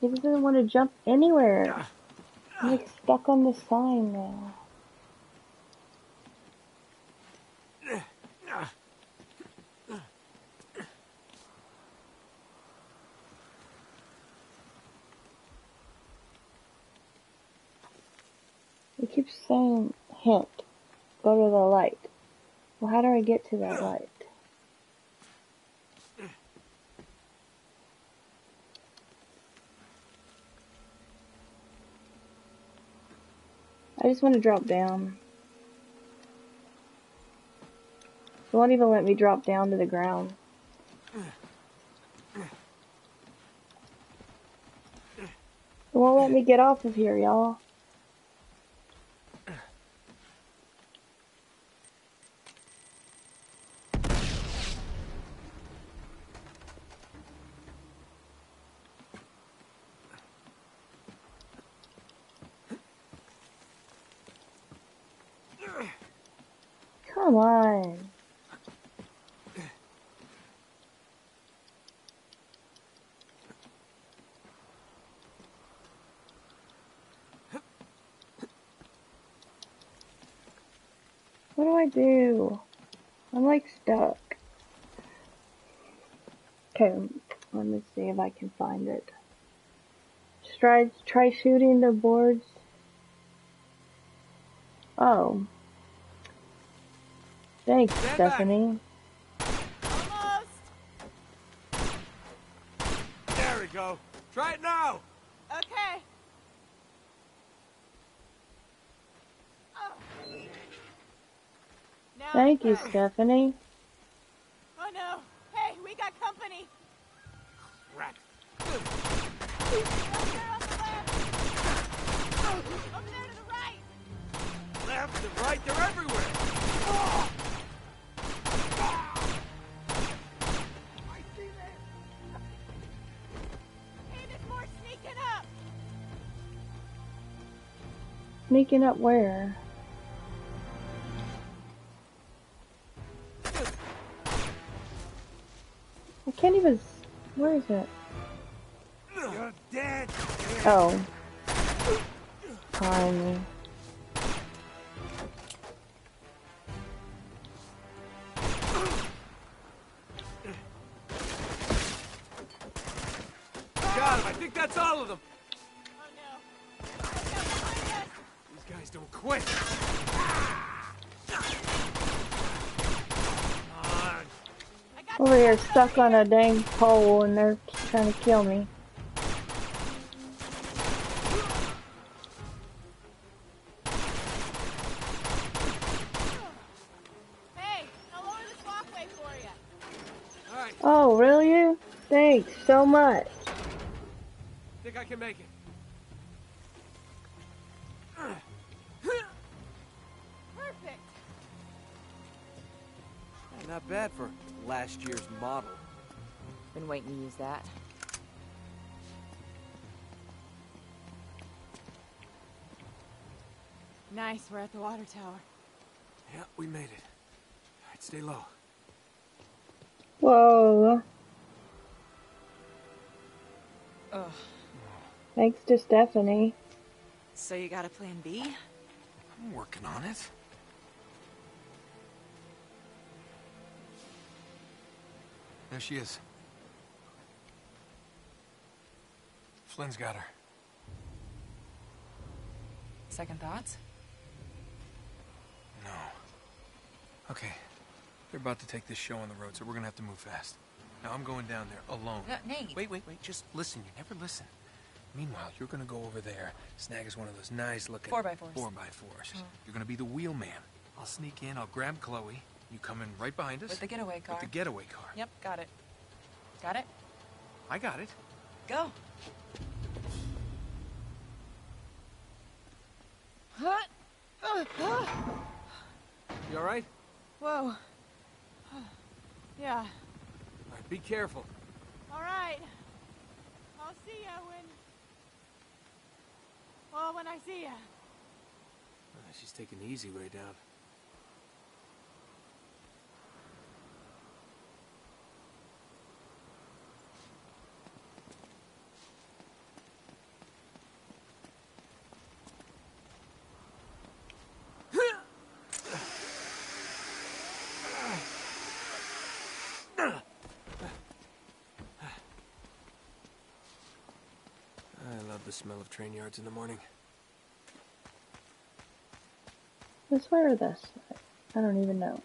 He doesn't want to jump anywhere. I'm like stuck on the sign now. Saying hint. Go to the light. Well, how do I get to that light? I just want to drop down. It won't even let me drop down to the ground. It won't let me get off of here, y'all. Come on. What do I do? I'm like stuck. Okay, let me see if I can find it. Just try, try shooting the boards. Oh. Thanks, Stand back. Stephanie. Almost! There we go. Try it now. Okay. Oh. Now Thank you, back. Stephanie. Oh no. Hey, we got company. Rat. Up there on the left. Up there to the right. Left and right, they're everywhere. Hey, there's more sneaking up. Sneaking up where? Can't even. Where is it? You're dead. Oh. Got stuck on a dang pole, and they're trying to kill me. Hey, I'll lower this walkway for you. Oh, really? Thanks so much. Think I can make it. Perfect. Not bad for last year's model. Been waiting to use that. Nice, we're at the water tower. Yeah, we made it. All right, stay low. Whoa. Ugh. Thanks to Stephanie. So you got a plan B? I'm working on it. There she is. Flynn's got her. Second thoughts? No. Okay. They're about to take this show on the road, so we're gonna have to move fast. Now I'm going down there alone. Uh, Nate. Wait, wait, wait. Just listen. You never listen. Meanwhile, you're gonna go over there, snag is one of those nice-looking Four by fours. Four by 4s You're gonna be the wheelman. I'll sneak in. I'll grab Chloe. You come in right behind us. With the getaway car. With the getaway car. Yep, got it. Got it? I got it. Go. You all right? Whoa. Yeah. All right, be careful. All right. I'll see ya when. Well, when I see ya. Uh, she's taking the easy way down. I love the smell of train yards in the morning. This way or this? I don't even know.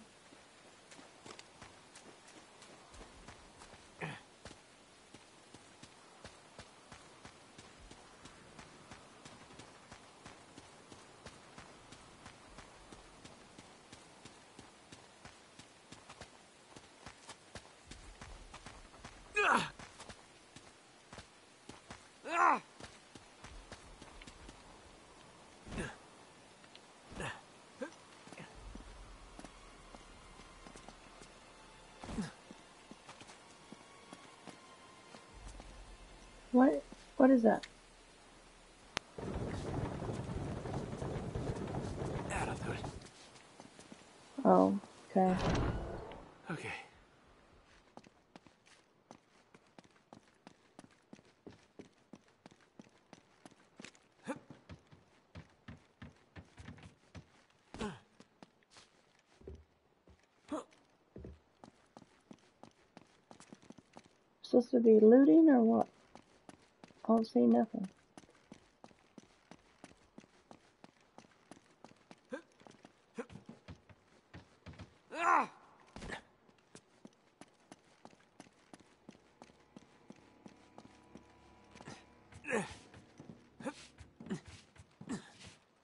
What? Is that? That'll do it. Oh, okay. Okay. Supposed to be looting or what? Don't see nothing.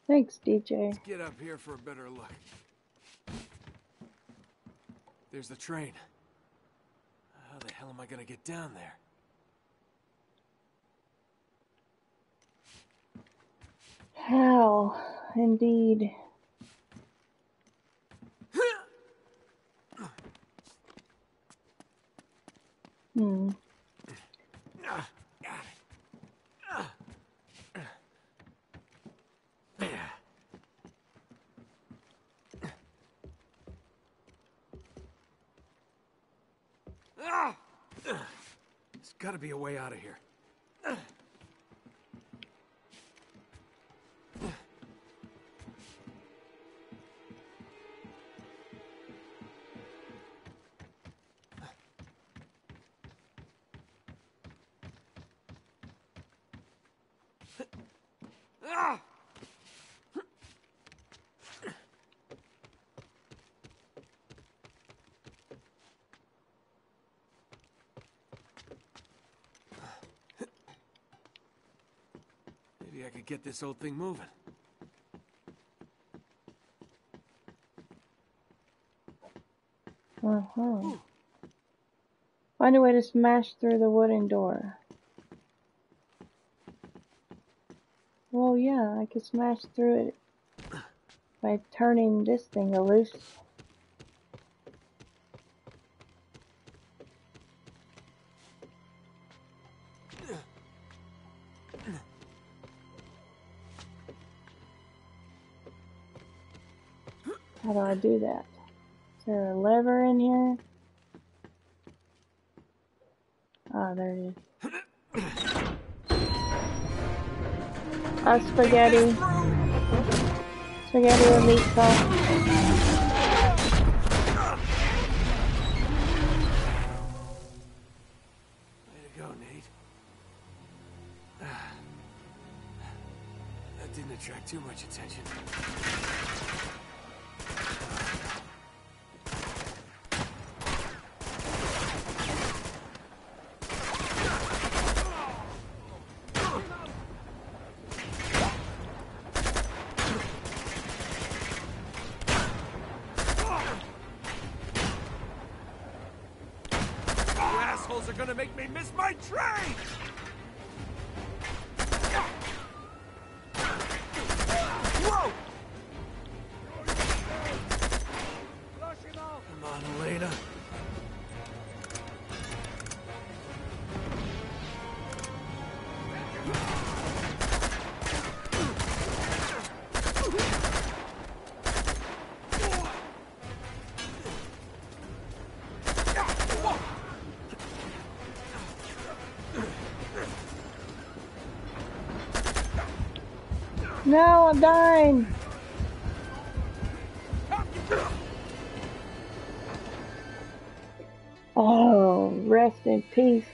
Thanks, DJ. Get up here for a better look. There's the train. How the hell am I gonna get down there? How? Indeed. Hmm. Ah, got it. Ah. Yeah. Ah! There's gotta be a way out of here. Ah! I could get this old thing moving. Uh huh. Find a way to smash through the wooden door. Well, yeah, I could smash through it by turning this thing loose. Do that? Is there a lever in here? Ah, there it is. Uh, spaghetti. Spaghetti with meat sauce. I'm dying. Oh, rest in peace.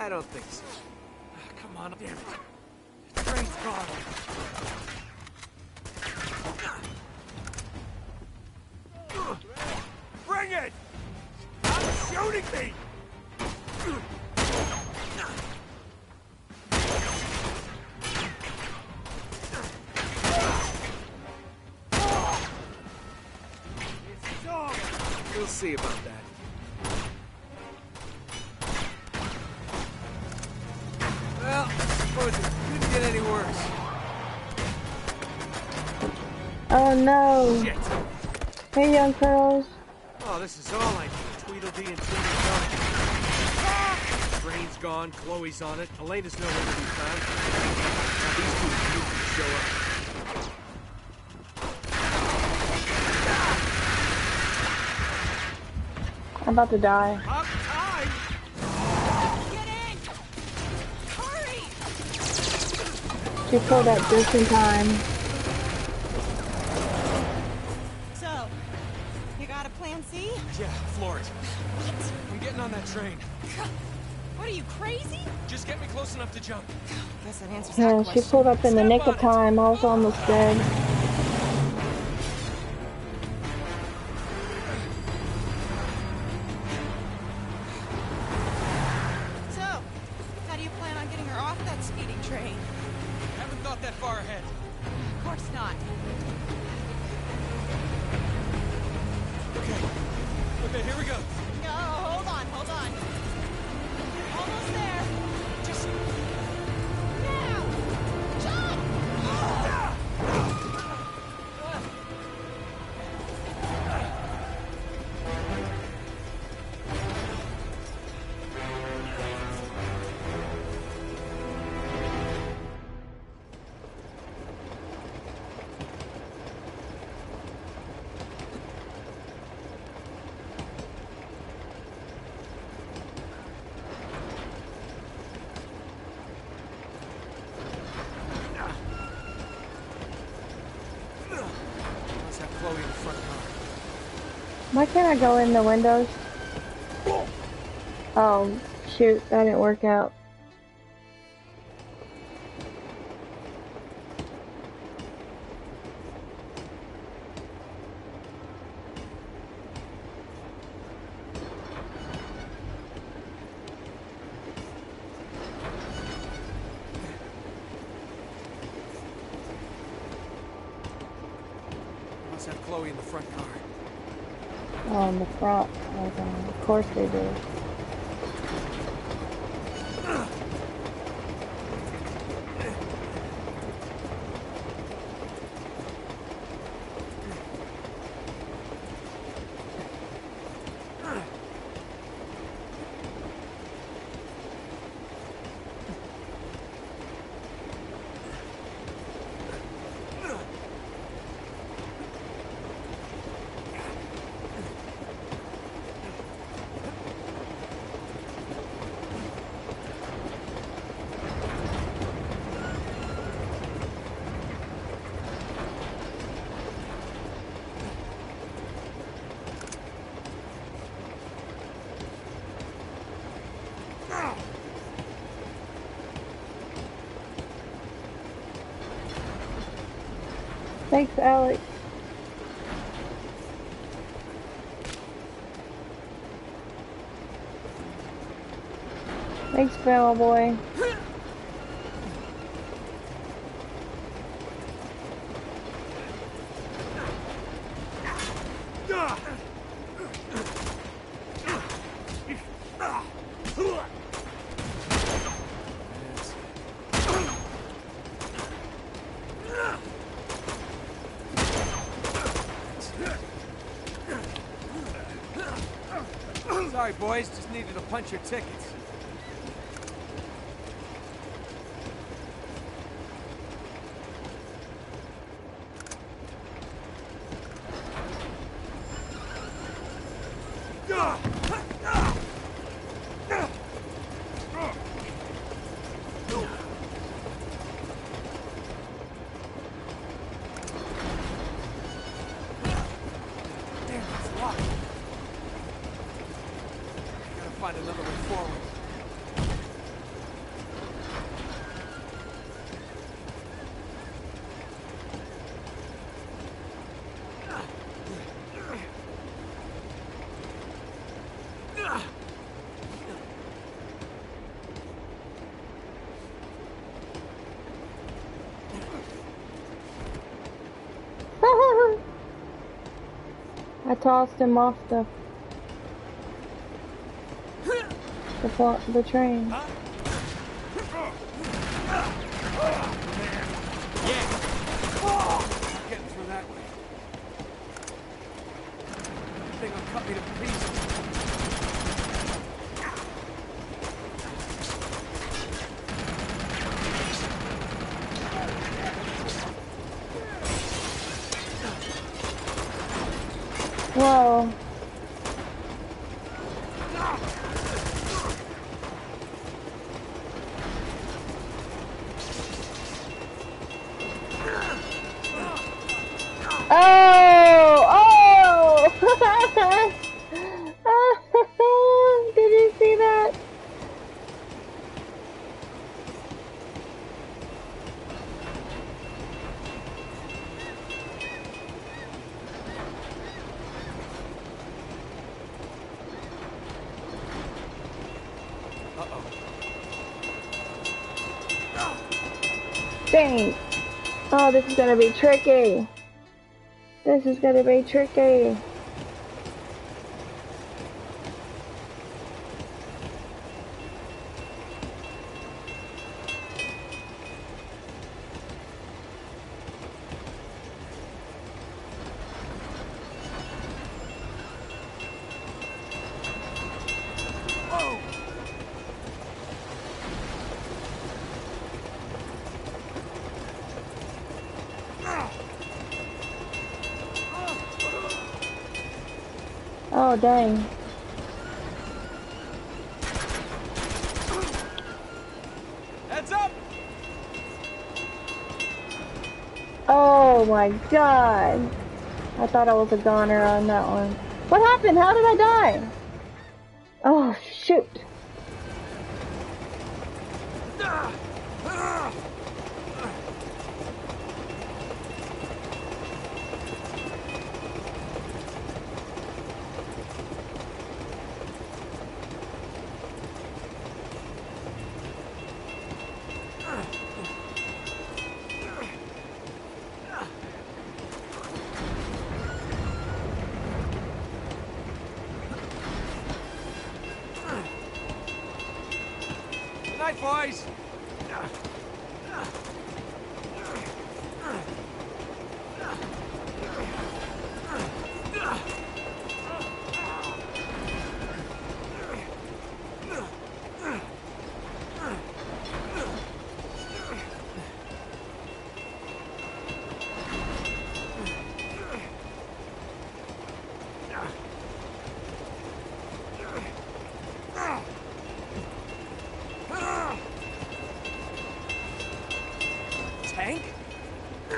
I don't think so. Ah, Come on, damn it. The train's gone. Bring it! I'm shooting me! We'll see about Oh no. Shit! Hey, young curls. Oh, this is all I need. Tweedledee and Tweedledum. Train's gone, Chloe's on it, Elena's nowhere to be found. Now these two to show up. I'm about to die. Up time! Get in! Hurry! She pulled up just in time. Close enough to jump. She pulled up in the nick of time. I was almost dead. Go in the windows? Oh, shoot. That didn't work out. Let's have Chloe in the front car. Oh, in the front. Okay. Of course they do. Thanks, Alex. Thanks, Grandma Boy. Sorry, boys, just needed to punch your tickets. find another way forward. I tossed him off the the the train. Getting through that way. Thing will cut me to pieces. Whoa. Oh! Oh! Did you see that? Dang. This is gonna be tricky. This is gonna be tricky. Oh, dang. Heads up! Oh my god. I thought I was a goner on that one. What happened? How did I die? Oh, shoot. Good night, boys. Tank? What the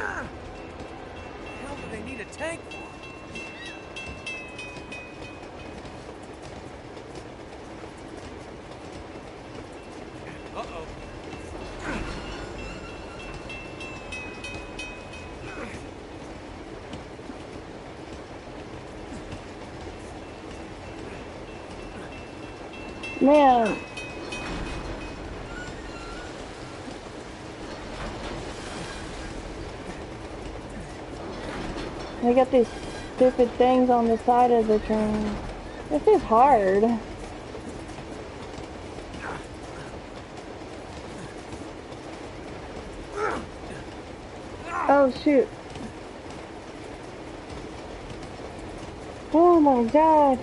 hell do they need a tank for? Uh-oh. Man. They got these stupid things on the side of the train. This is hard. Oh shoot. Oh my god.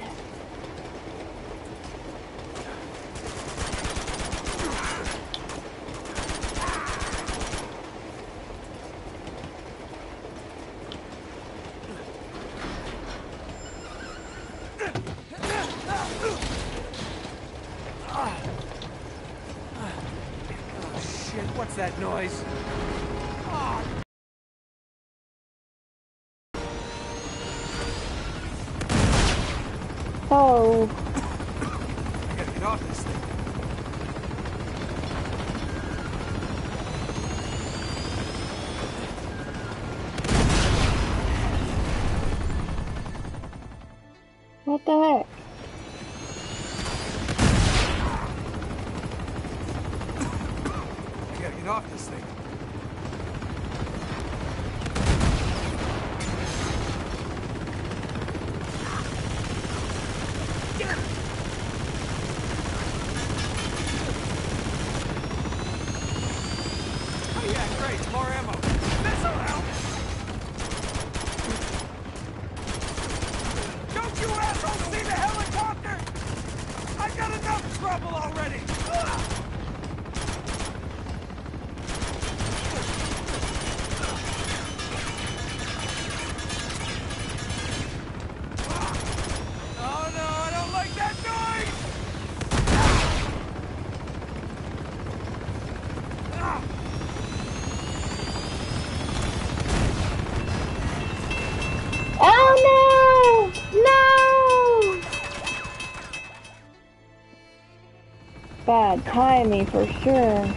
Bad timing for sure.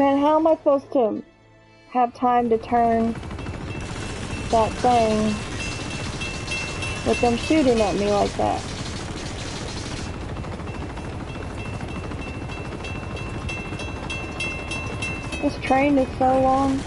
Man, how am I supposed to have time to turn that thing with them shooting at me like that? This train is so long.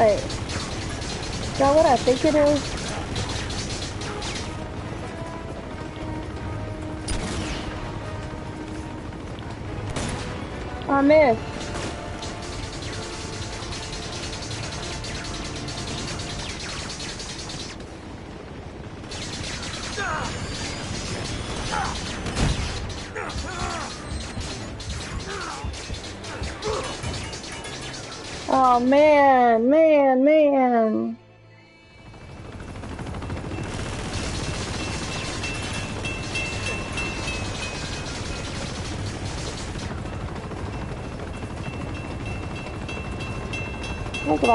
Wait. Is that what I think it is? Oh, I missed.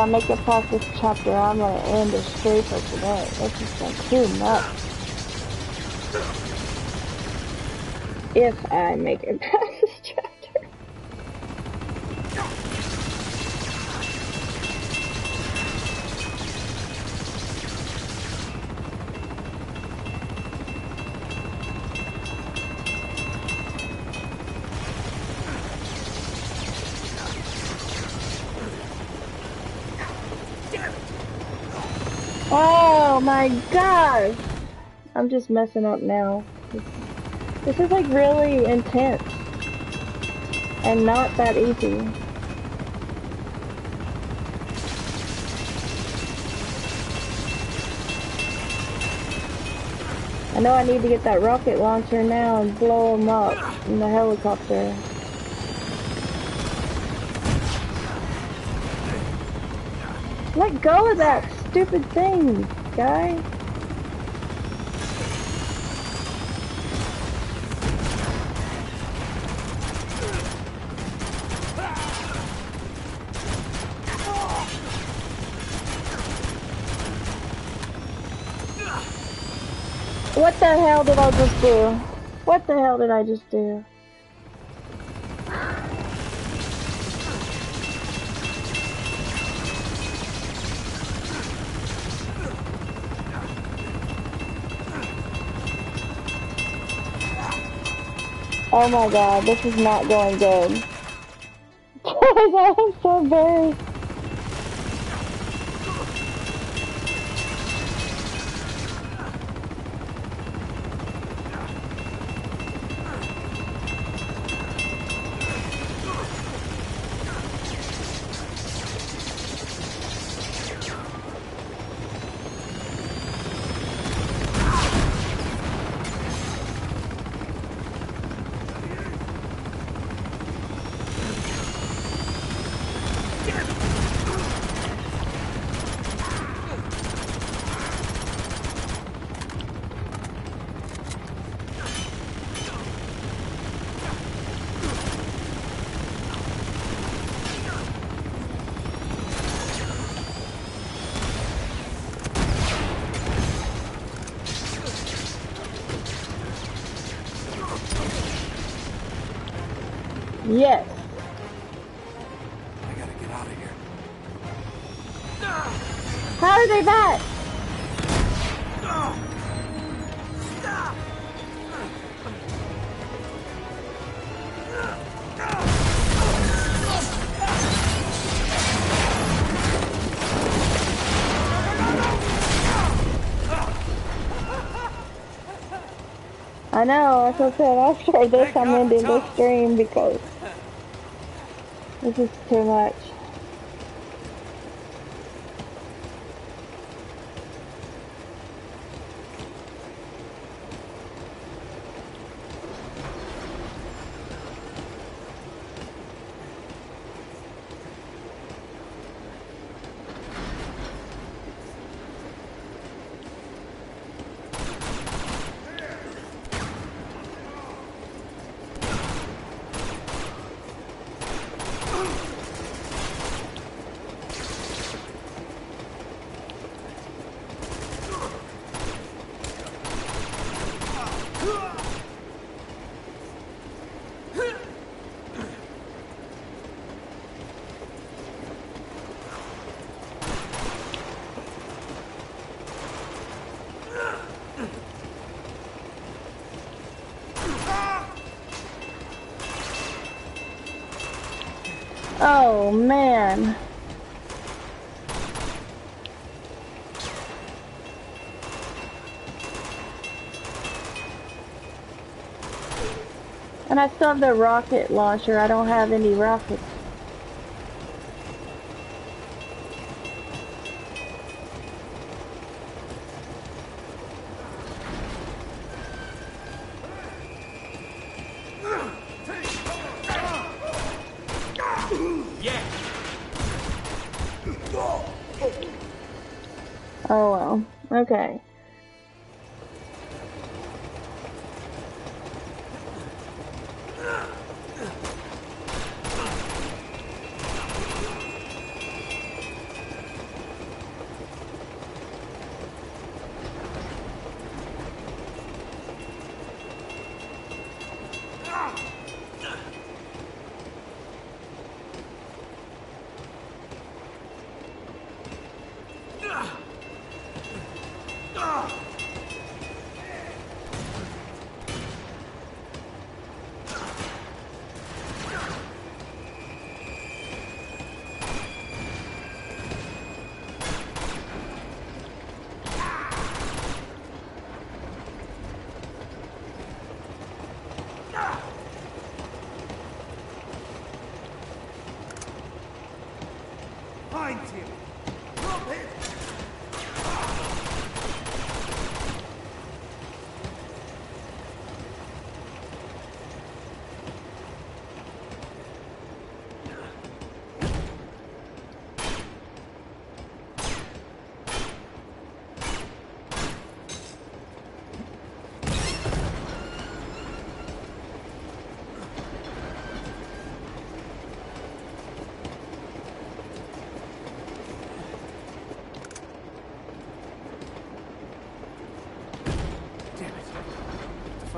I make it past this chapter, I'm gonna end the stream for today. It's just too much. If I make it I'm just messing up now. This is like really intense. And not that easy. I know I need to get that rocket launcher now and blow them up in the helicopter. Let go of that stupid thing, guy. What the hell did I just do? What the hell did I just do? Oh my god, this is not going good. I'm so embarrassed. As I said, after this. I'm ending this stream because this is too much. Oh man. And I still have the rocket launcher. I don't have any rockets.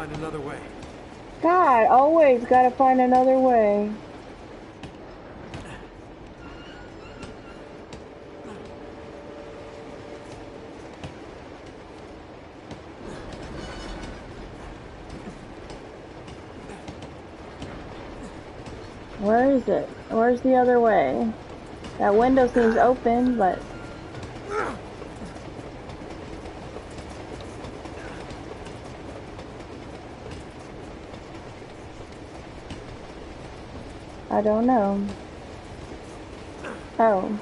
Find another way. God, always gotta find another way. Where is it? Where's the other way? That window seems open, but... I don't know. Oh.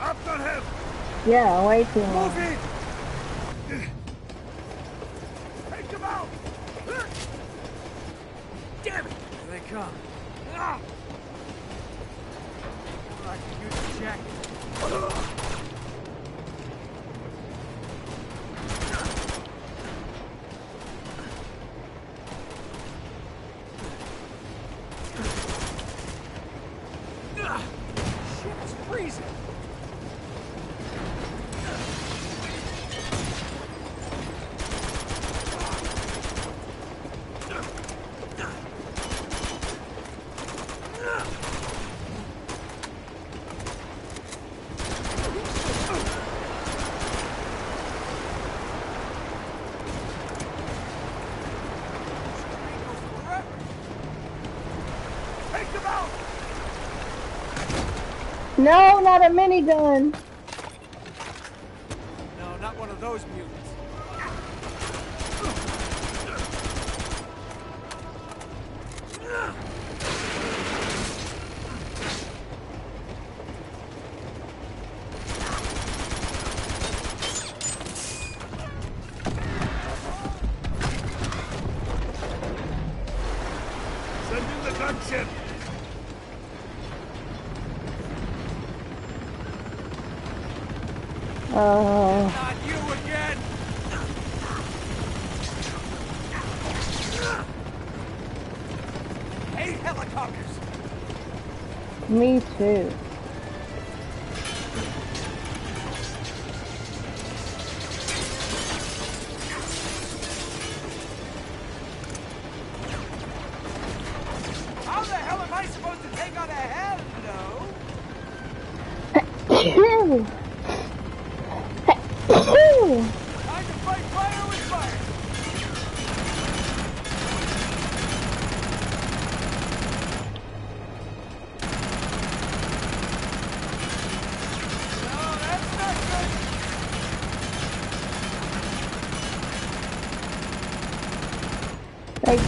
After him! Yeah, way too long. Move it! Take him out! Damn it! Here they come. Ah! Oh, I can use the jacket. Ah! Shit, it's freezing! Take them out! No, not a minigun!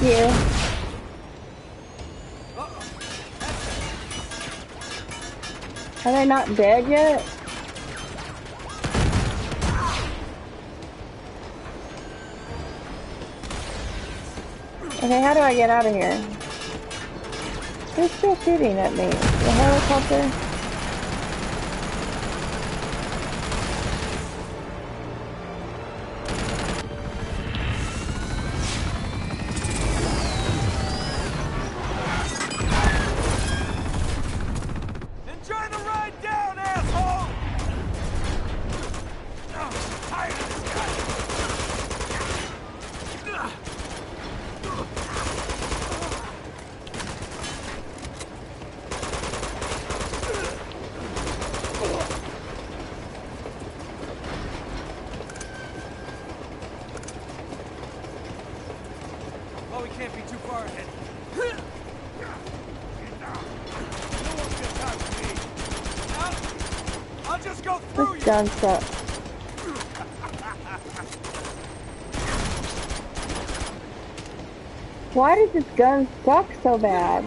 You. Are they not dead yet? Okay, how do I get out of here? They're still shooting at me. The helicopter? Why does this gun suck so bad?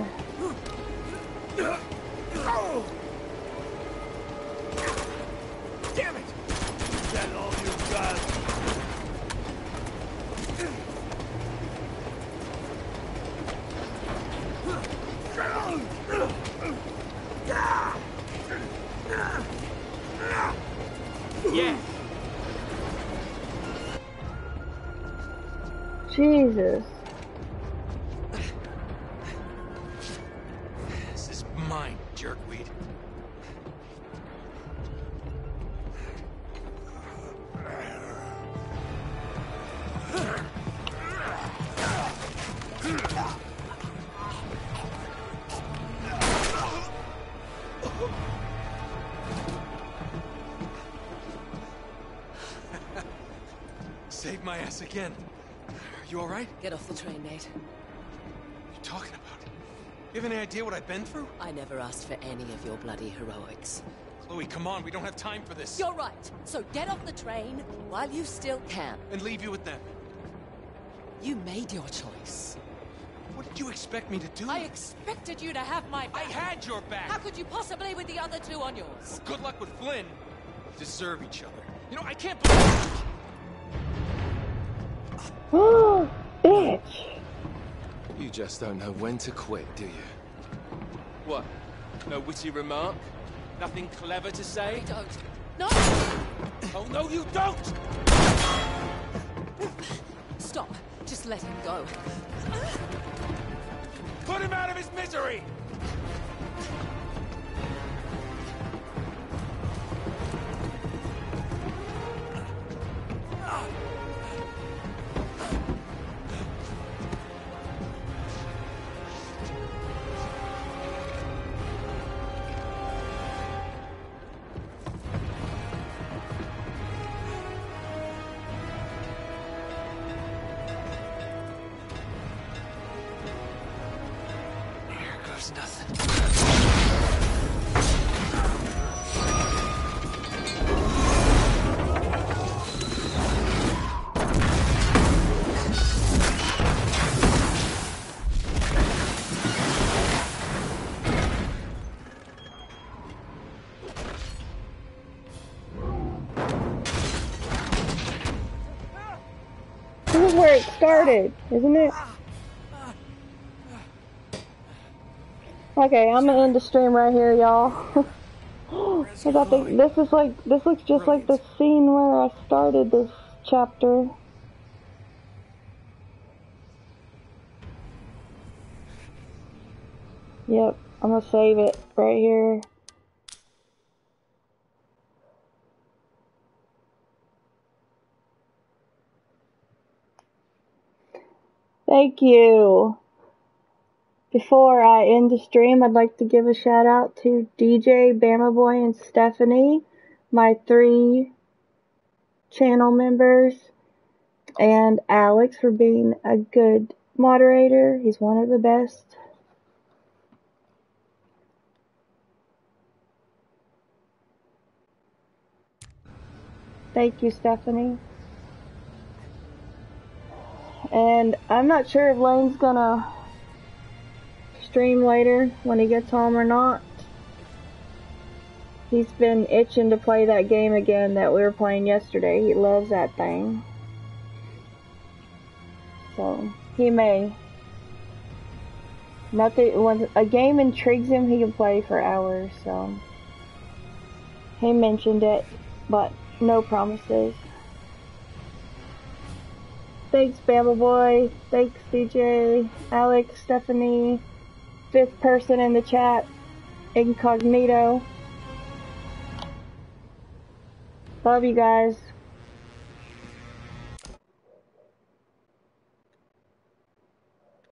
My ass again. Are you alright? Get off the train, Nate. What are you talking about? You have any idea what I've been through? I never asked for any of your bloody heroics. Chloe, come on, we don't have time for this. You're right. So get off the train while you still can. And leave you with them. You made your choice. What did you expect me to do? I expected you to have my back. I had your back! How could you possibly with the other two on yours? Good luck with Flynn. We deserve each other. You know, I can't believe... Oh, bitch. You just don't know when to quit, do you? What? No witty remark? Nothing clever to say? I don't. No! Oh, no, you don't! Stop. Just let him go. Put him out of his misery! Started, isn't it? Okay, I'm gonna end the stream right here, y'all. I think this is like this looks just like the scene where I started this chapter. Yep, I'm gonna save it right here. Thank you. Before I end the stream, I'd like to give a shout out to DJ, Bama Boy, and Stephanie, my three channel members, and Alex for being a good moderator. He's one of the best. Thank you, Stephanie. And I'm not sure if Lane's gonna stream later when he gets home or not. He's been itching to play that game again that we were playing yesterday. He loves that thing. So, he may. Nothing, when a game intrigues him, he can play for hours, so. He mentioned it, but no promises. Thanks, Bama Boy. Thanks, DJ, Alex, Stephanie, fifth person in the chat, Incognito. Love you guys.